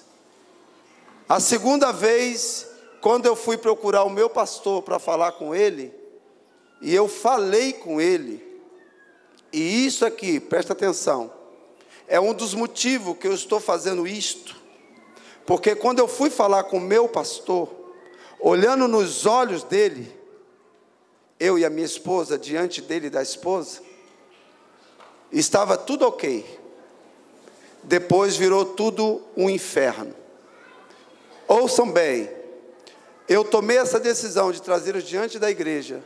A segunda vez, quando eu fui procurar o meu pastor para falar com ele, e eu falei com ele, e isso aqui, presta atenção, é um dos motivos que eu estou fazendo isto, porque quando eu fui falar com o meu pastor, olhando nos olhos dele, eu e a minha esposa, diante dele e da esposa, estava tudo ok. Depois virou tudo um inferno. Ouçam bem, eu tomei essa decisão de trazê-los diante da igreja,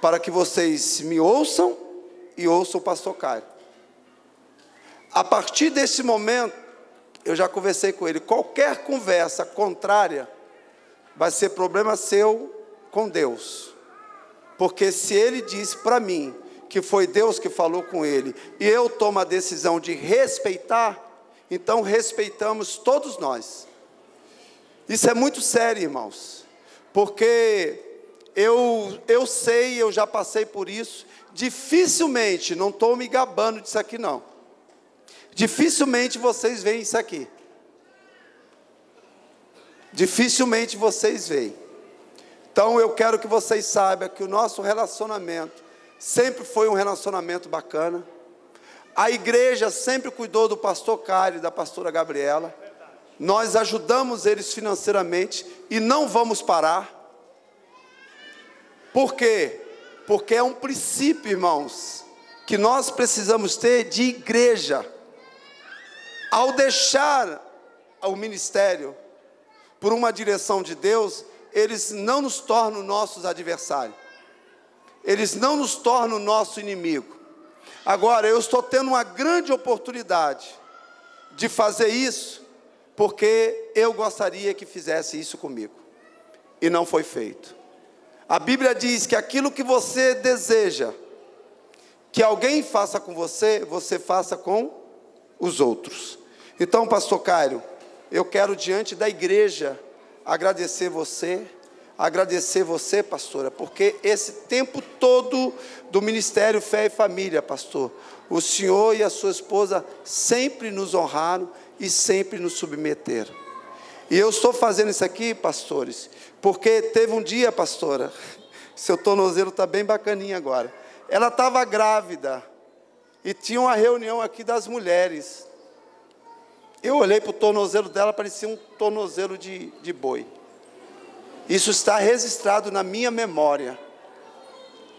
para que vocês me ouçam e ouçam o pastor Caio. A partir desse momento, eu já conversei com ele, qualquer conversa contrária vai ser problema seu com Deus. Porque se ele diz para mim que foi Deus que falou com ele, e eu tomo a decisão de respeitar, então respeitamos todos nós. Isso é muito sério, irmãos, porque eu, eu sei, eu já passei por isso, dificilmente, não estou me gabando disso aqui não, dificilmente vocês veem isso aqui. Dificilmente vocês veem. Então eu quero que vocês saibam que o nosso relacionamento sempre foi um relacionamento bacana. A igreja sempre cuidou do pastor Cário e da pastora Gabriela. Nós ajudamos eles financeiramente e não vamos parar. Por quê? Porque é um princípio, irmãos, que nós precisamos ter de igreja. Ao deixar o ministério por uma direção de Deus, eles não nos tornam nossos adversários eles não nos tornam nosso inimigo. Agora, eu estou tendo uma grande oportunidade de fazer isso, porque eu gostaria que fizesse isso comigo, e não foi feito. A Bíblia diz que aquilo que você deseja que alguém faça com você, você faça com os outros. Então, pastor Cairo, eu quero diante da igreja agradecer você agradecer você, pastora, porque esse tempo todo do Ministério Fé e Família, pastor, o senhor e a sua esposa sempre nos honraram e sempre nos submeteram. E eu estou fazendo isso aqui, pastores, porque teve um dia, pastora, seu tornozelo está bem bacaninha agora. Ela estava grávida e tinha uma reunião aqui das mulheres. Eu olhei para o tornozelo dela, parecia um tornozelo de, de boi. Isso está registrado na minha memória.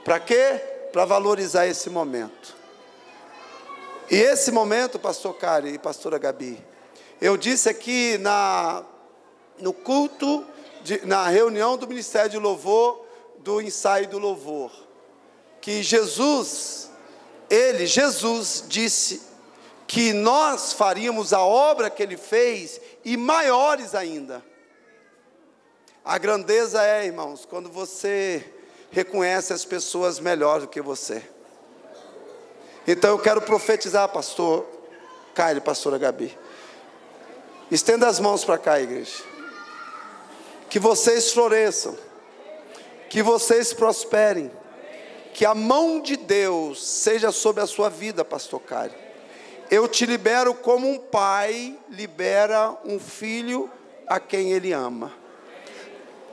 Para quê? Para valorizar esse momento. E esse momento, pastor Cari e pastora Gabi, eu disse aqui na, no culto, de, na reunião do Ministério de Louvor, do ensaio do louvor, que Jesus, ele, Jesus, disse que nós faríamos a obra que ele fez e maiores ainda. A grandeza é, irmãos, quando você reconhece as pessoas melhor do que você. Então eu quero profetizar, pastor Caio, pastora Gabi. Estenda as mãos para cá, igreja. Que vocês floresçam. Que vocês prosperem. Que a mão de Deus seja sobre a sua vida, pastor Caio. Eu te libero como um pai libera um filho a quem ele ama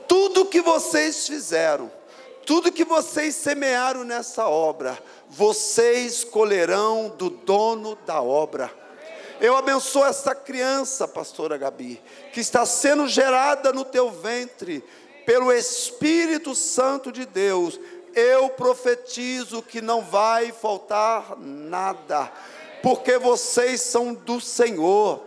tudo que vocês fizeram, tudo que vocês semearam nessa obra, vocês colherão do dono da obra. Eu abençoo essa criança, pastora Gabi, que está sendo gerada no teu ventre pelo Espírito Santo de Deus. Eu profetizo que não vai faltar nada, porque vocês são do Senhor.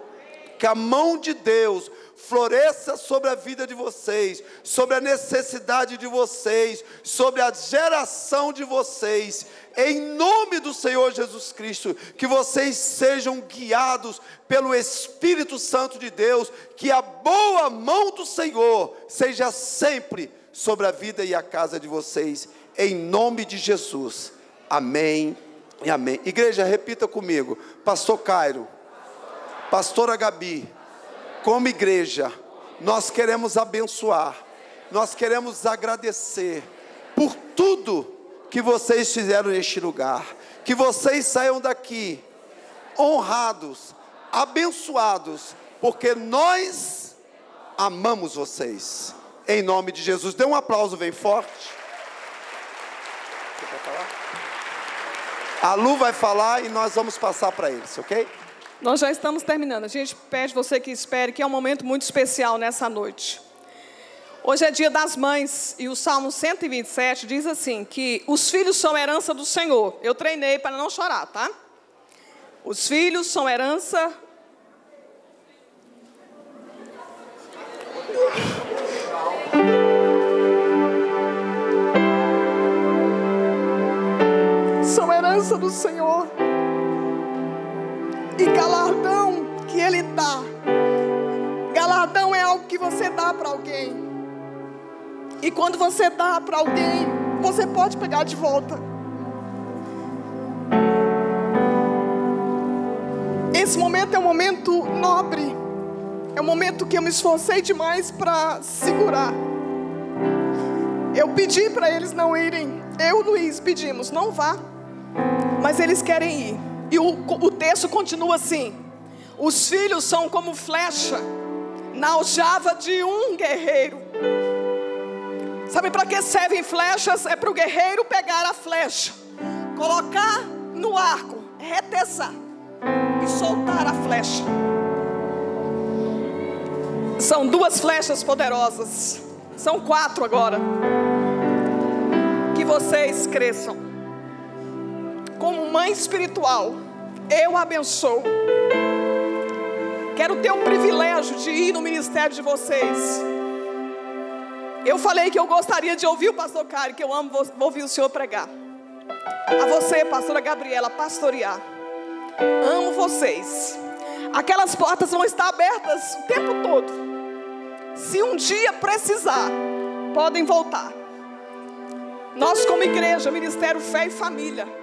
Que a mão de Deus floresça sobre a vida de vocês, sobre a necessidade de vocês, sobre a geração de vocês, em nome do Senhor Jesus Cristo, que vocês sejam guiados pelo Espírito Santo de Deus, que a boa mão do Senhor seja sempre sobre a vida e a casa de vocês, em nome de Jesus. Amém E amém. Igreja, repita comigo. Pastor Cairo, Pastora Gabi, como igreja, nós queremos abençoar, nós queremos agradecer por tudo que vocês fizeram neste lugar. Que vocês saiam daqui honrados, abençoados, porque nós amamos vocês. Em nome de Jesus. Dê um aplauso bem forte. A Lu vai falar e nós vamos passar para eles, ok? Nós já estamos terminando. A gente pede você que espere, que é um momento muito especial nessa noite. Hoje é dia das mães e o Salmo 127 diz assim: que os filhos são herança do Senhor. Eu treinei para não chorar, tá? Os filhos são herança. São herança do Senhor. E galardão que Ele dá. Galardão é algo que você dá para alguém. E quando você dá para alguém, você pode pegar de volta. Esse momento é um momento nobre. É um momento que eu me esforcei demais para segurar. Eu pedi para eles não irem. Eu Luiz pedimos, não vá. Mas eles querem ir. E o, o texto continua assim: Os filhos são como flecha na aljava de um guerreiro. Sabe para que servem flechas? É para o guerreiro pegar a flecha, colocar no arco, retesar e soltar a flecha. São duas flechas poderosas. São quatro agora. Que vocês cresçam. Como mãe espiritual, eu abençoo. Quero ter o privilégio de ir no ministério de vocês. Eu falei que eu gostaria de ouvir o pastor Cário, que eu amo ouvir o senhor pregar. A você, pastora Gabriela, pastorear. Amo vocês. Aquelas portas vão estar abertas o tempo todo. Se um dia precisar, podem voltar. Nós, como igreja, Ministério Fé e Família.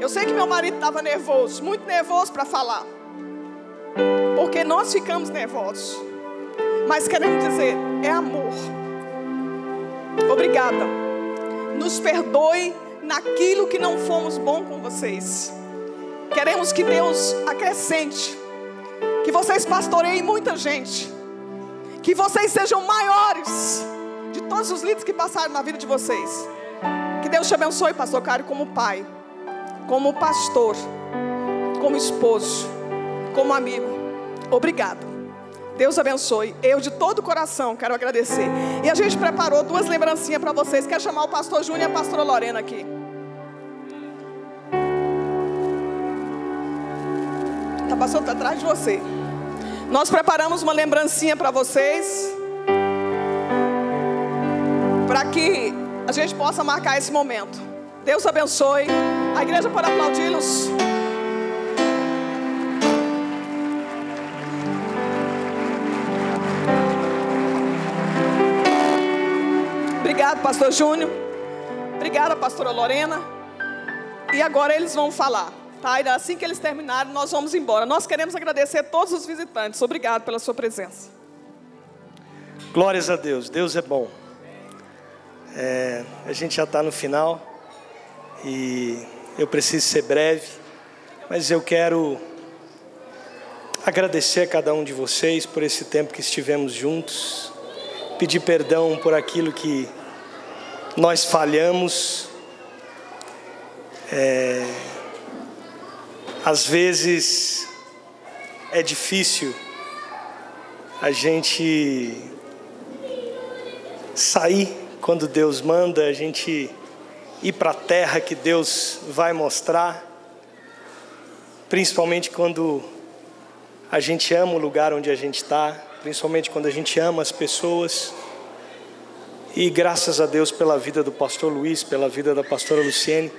Eu sei que meu marido estava nervoso, muito nervoso para falar. Porque nós ficamos nervosos. Mas queremos dizer, é amor. Obrigada. Nos perdoe naquilo que não fomos bom com vocês. Queremos que Deus acrescente. Que vocês pastoreiem muita gente. Que vocês sejam maiores de todos os líderes que passaram na vida de vocês. Que Deus te abençoe, pastor Cário, como pai, como pastor, como esposo, como amigo. Obrigado. Deus abençoe. Eu de todo o coração quero agradecer. E a gente preparou duas lembrancinhas para vocês. Quer chamar o pastor Júnior e a pastora Lorena aqui. Tá passando tá atrás de você. Nós preparamos uma lembrancinha para vocês. Para que a gente possa marcar esse momento. Deus abençoe. A igreja pode aplaudi-los. Obrigado, pastor Júnior. Obrigada, pastora Lorena. E agora eles vão falar. Tá? E assim que eles terminarem, nós vamos embora. Nós queremos agradecer a todos os visitantes. Obrigado pela sua presença. Glórias a Deus, Deus é bom. É, a gente já está no final e eu preciso ser breve, mas eu quero agradecer a cada um de vocês por esse tempo que estivemos juntos, pedir perdão por aquilo que nós falhamos. É, às vezes é difícil a gente sair quando Deus manda, a gente ir para a terra que Deus vai mostrar, principalmente quando a gente ama o lugar onde a gente está, principalmente quando a gente ama as pessoas. E graças a Deus pela vida do pastor Luiz, pela vida da pastora Luciene,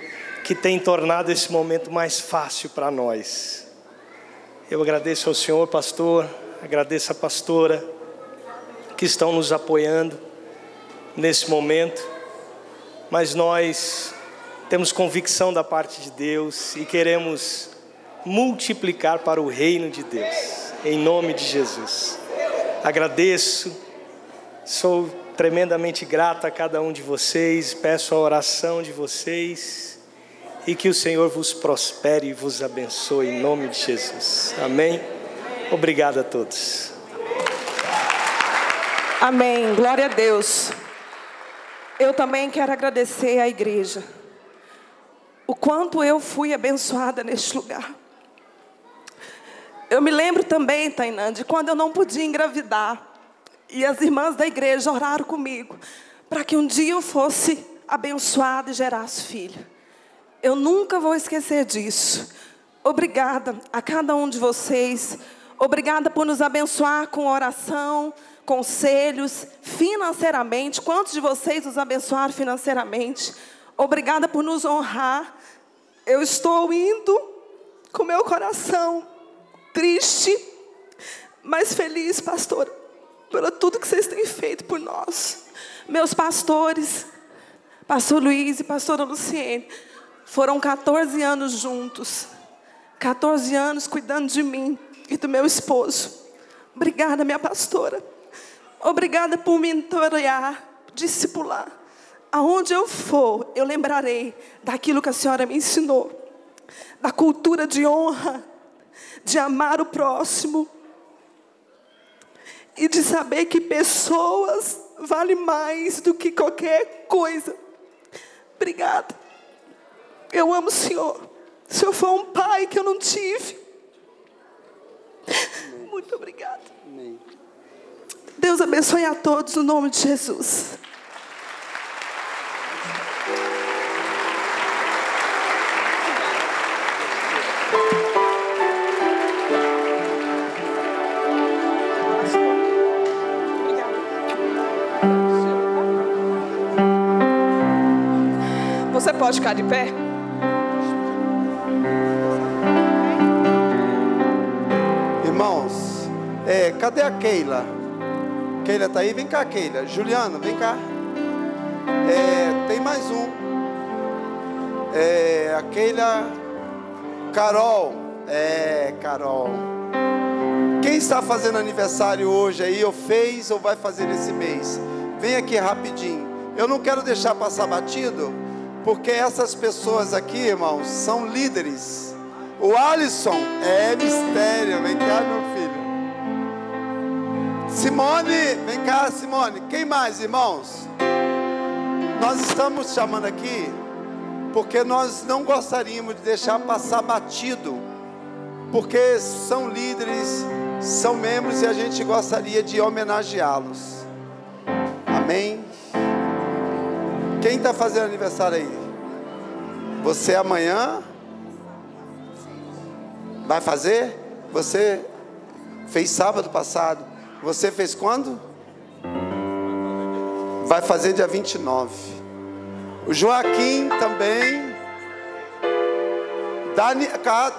que tem tornado esse momento mais fácil para nós. Eu agradeço ao senhor, pastor, agradeço a pastora que estão nos apoiando nesse momento, mas nós temos convicção da parte de Deus e queremos multiplicar para o reino de Deus, em nome de Jesus. Agradeço, sou tremendamente grato a cada um de vocês, peço a oração de vocês e que o Senhor vos prospere e vos abençoe em nome de Jesus. Amém. Obrigado a todos. Amém. Glória a Deus. Eu também quero agradecer à igreja. O quanto eu fui abençoada neste lugar. Eu me lembro também, Tainã, de quando eu não podia engravidar. E as irmãs da igreja oraram comigo para que um dia eu fosse abençoada e gerasse filho. Eu nunca vou esquecer disso. Obrigada a cada um de vocês. Obrigada por nos abençoar com oração, conselhos, financeiramente. Quantos de vocês nos abençoaram financeiramente? Obrigada por nos honrar. Eu estou indo com meu coração triste, mas feliz, pastor, pelo tudo que vocês têm feito por nós. Meus pastores, pastor Luiz e pastora Luciene, foram 14 anos juntos. 14 anos cuidando de mim e do meu esposo. Obrigada, minha pastora. Obrigada por me mentorear, discipular. Aonde eu for, eu lembrarei daquilo que a senhora me ensinou. Da cultura de honra, de amar o próximo e de saber que pessoas valem mais do que qualquer coisa. Obrigada. Eu amo o Senhor. O Senhor foi um pai que eu não tive. Muito obrigada. Deus abençoe a todos no nome de Jesus. Você pode ficar de pé? Irmãos, é, cadê a Keila? Keila tá aí? Vem cá, Keila. Juliana, vem cá. É, tem mais um. É, a Keila. Carol. É, Carol. Quem está fazendo aniversário hoje aí, ou fez, ou vai fazer esse mês? Vem aqui rapidinho. Eu não quero deixar passar batido, porque essas pessoas aqui, irmãos, são líderes. O Alisson é mistério. Vem cá, meu. Simone, vem cá, Simone. Quem mais, irmãos? Nós estamos chamando aqui porque nós não gostaríamos de deixar passar batido, porque são líderes, são membros e a gente gostaria de homenageá-los. Amém? Quem está fazendo aniversário aí? Você amanhã? Vai fazer? Você fez sábado passado. Você fez quando? Vai fazer dia 29. O Joaquim também.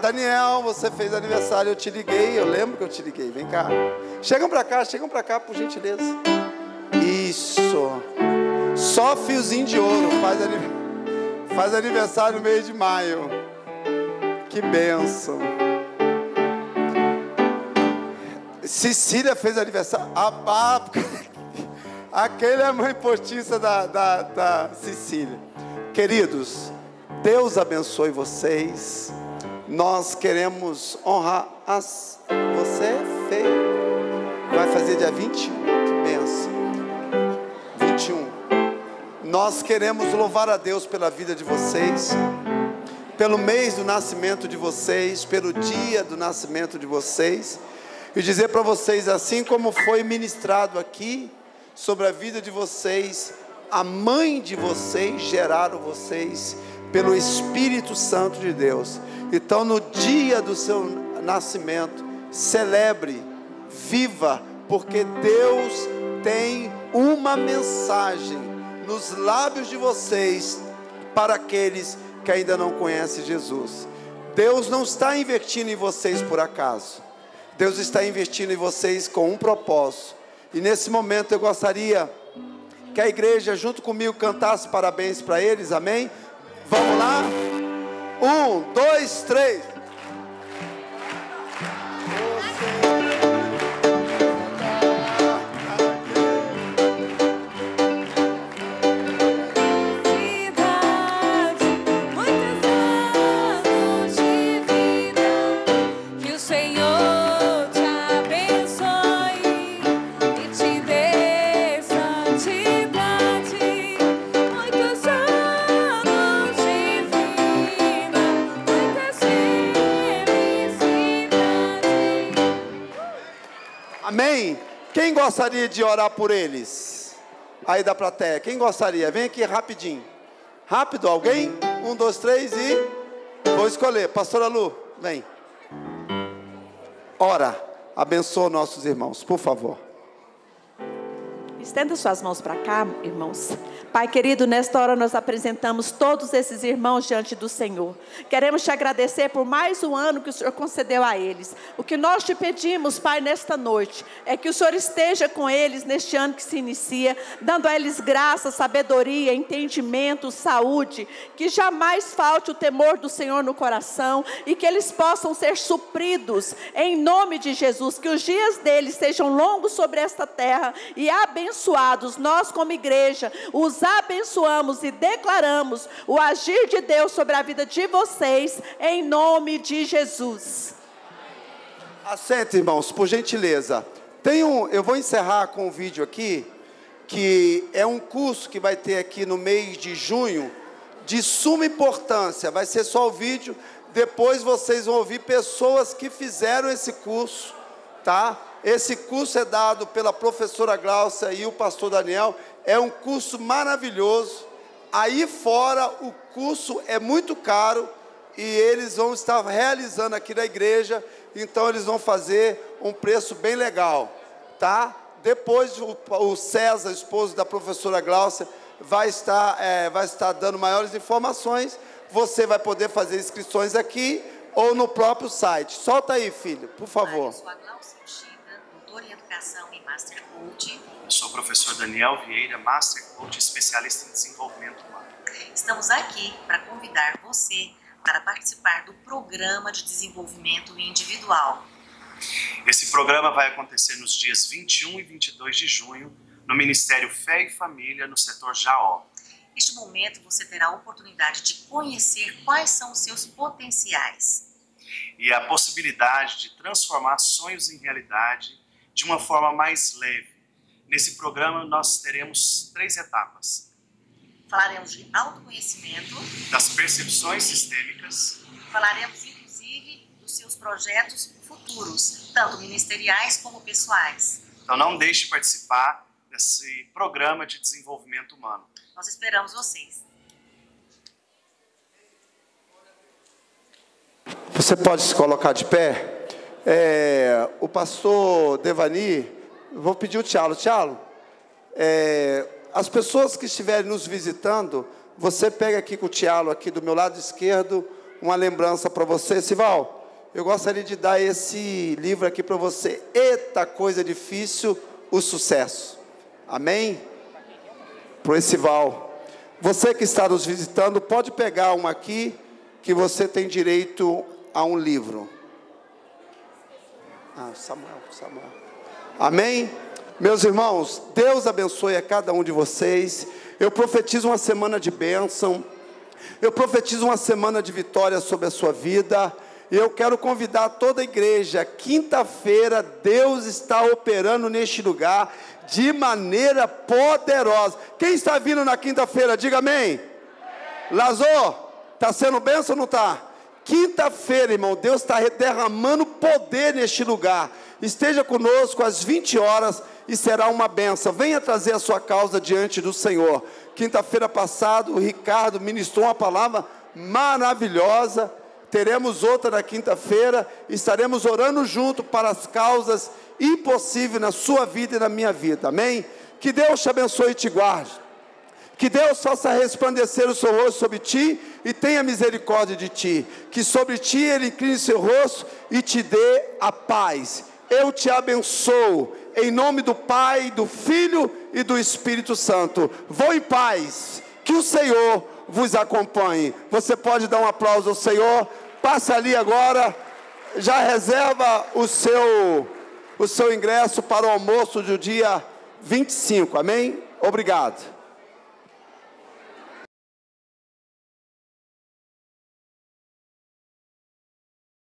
Daniel, você fez aniversário, eu te liguei, eu lembro que eu te liguei. Vem cá. Chegam para cá, chegam para cá, por gentileza. Isso. Só fiozinho de ouro faz, faz aniversário no mês de maio. Que benção. Cecília fez aniversário. A papo. Aquele é a mãe postiça da, da, da Cecília. Queridos, Deus abençoe vocês. Nós queremos honrar as. Você fez. Vai fazer dia 21. Que benção. 21. Nós queremos louvar a Deus pela vida de vocês, pelo mês do nascimento de vocês, pelo dia do nascimento de vocês, e dizer para vocês, assim como foi ministrado aqui, sobre a vida de vocês, a mãe de vocês geraram vocês pelo Espírito Santo de Deus. Então, no dia do seu nascimento, celebre, viva, porque Deus tem uma mensagem nos lábios de vocês para aqueles que ainda não conhecem Jesus. Deus não está investindo em vocês por acaso. Deus está investindo em vocês com um propósito. E nesse momento eu gostaria que a igreja junto comigo cantasse parabéns para eles, amém? Vamos lá? Um, dois, três. Quem gostaria de orar por eles? Aí da plateia, quem gostaria? Vem aqui rapidinho. Rápido, alguém? Um, dois, três e. Vou escolher. Pastora Lu, vem. Ora, abençoa nossos irmãos, por favor. Estenda suas mãos para cá, irmãos. Pai querido, nesta hora nós apresentamos todos esses irmãos diante do Senhor. Queremos te agradecer por mais um ano que o Senhor concedeu a eles. O que nós te pedimos, Pai, nesta noite, é que o Senhor esteja com eles neste ano que se inicia, dando a eles graça, sabedoria, entendimento, saúde, que jamais falte o temor do Senhor no coração e que eles possam ser supridos em nome de Jesus, que os dias deles sejam longos sobre esta terra e abençoados. Nós, como igreja, os abençoamos e declaramos o agir de Deus sobre a vida de vocês, em nome de Jesus. Assenta, irmãos, por gentileza. Tem um, eu vou encerrar com um vídeo aqui, que é um curso que vai ter aqui no mês de junho, de suma importância. Vai ser só o vídeo, depois vocês vão ouvir pessoas que fizeram esse curso, tá? Esse curso é dado pela professora Glaucia e o pastor Daniel. É um curso maravilhoso. Aí fora o curso é muito caro e eles vão estar realizando aqui na igreja, então eles vão fazer um preço bem legal, tá? Depois o, César, esposo da professora Glaucia, vai estar, é, vai estar dando maiores informações. Você vai poder fazer inscrições aqui ou no próprio site. Solta aí, filho, por favor. Eu doutora em Educação e Master Coach. Eu sou o professor Daniel Vieira, Master Coach, especialista em desenvolvimento humano. Estamos aqui para convidar você para participar do programa de desenvolvimento individual. Esse programa vai acontecer nos dias 21 e 22 de junho, no Ministério Fé e Família, no setor Jaó. Neste momento, você terá a oportunidade de conhecer quais são os seus potenciais. E a possibilidade de transformar sonhos em realidade de uma forma mais leve. Nesse programa, nós teremos três etapas: Falaremos de autoconhecimento, das percepções sistêmicas, falaremos inclusive dos seus projetos futuros, tanto ministeriais como pessoais. Então não deixe de participar desse programa de desenvolvimento humano. Nós esperamos vocês. Você pode se colocar de pé? É, o pastor Devani, vou pedir o Tialo. Tialo, é, as pessoas que estiverem nos visitando, você pega aqui com o Tialo, aqui do meu lado esquerdo, uma lembrança para você. Sival, eu gostaria de dar esse livro aqui para você. Eita coisa difícil, o sucesso. Amém? Para esse Val. Você que está nos visitando, pode pegar um aqui, que você tem direito a um livro. Ah, Samuel, Samuel. Amém? Meus irmãos, Deus abençoe a cada um de vocês. Eu profetizo uma semana de bênção. Eu profetizo uma semana de vitória sobre a sua vida. E eu quero convidar toda a igreja. Quinta-feira, Deus está operando neste lugar de maneira poderosa. Quem está vindo na quinta-feira? Diga amém. Lazô, está sendo bênção ou não está? Quinta-feira, irmão, Deus está derramando poder neste lugar. Esteja conosco às 20 horas e será uma benção. Venha trazer a sua causa diante do Senhor. Quinta-feira passada, o Ricardo ministrou uma palavra maravilhosa. Teremos outra na quinta-feira. Estaremos orando junto para as causas impossíveis na sua vida e na minha vida. Amém? Que Deus te abençoe e te guarde. Que Deus faça resplandecer o seu rosto sobre ti e tenha misericórdia de ti. Que sobre ti ele incline seu rosto e te dê a paz. Eu te abençoo. Em nome do Pai, do Filho e do Espírito Santo. Vou em paz. Que o Senhor vos acompanhe. Você pode dar um aplauso ao Senhor. Passa ali agora, já reserva o seu o seu ingresso para o almoço do dia 25. Amém? Obrigado.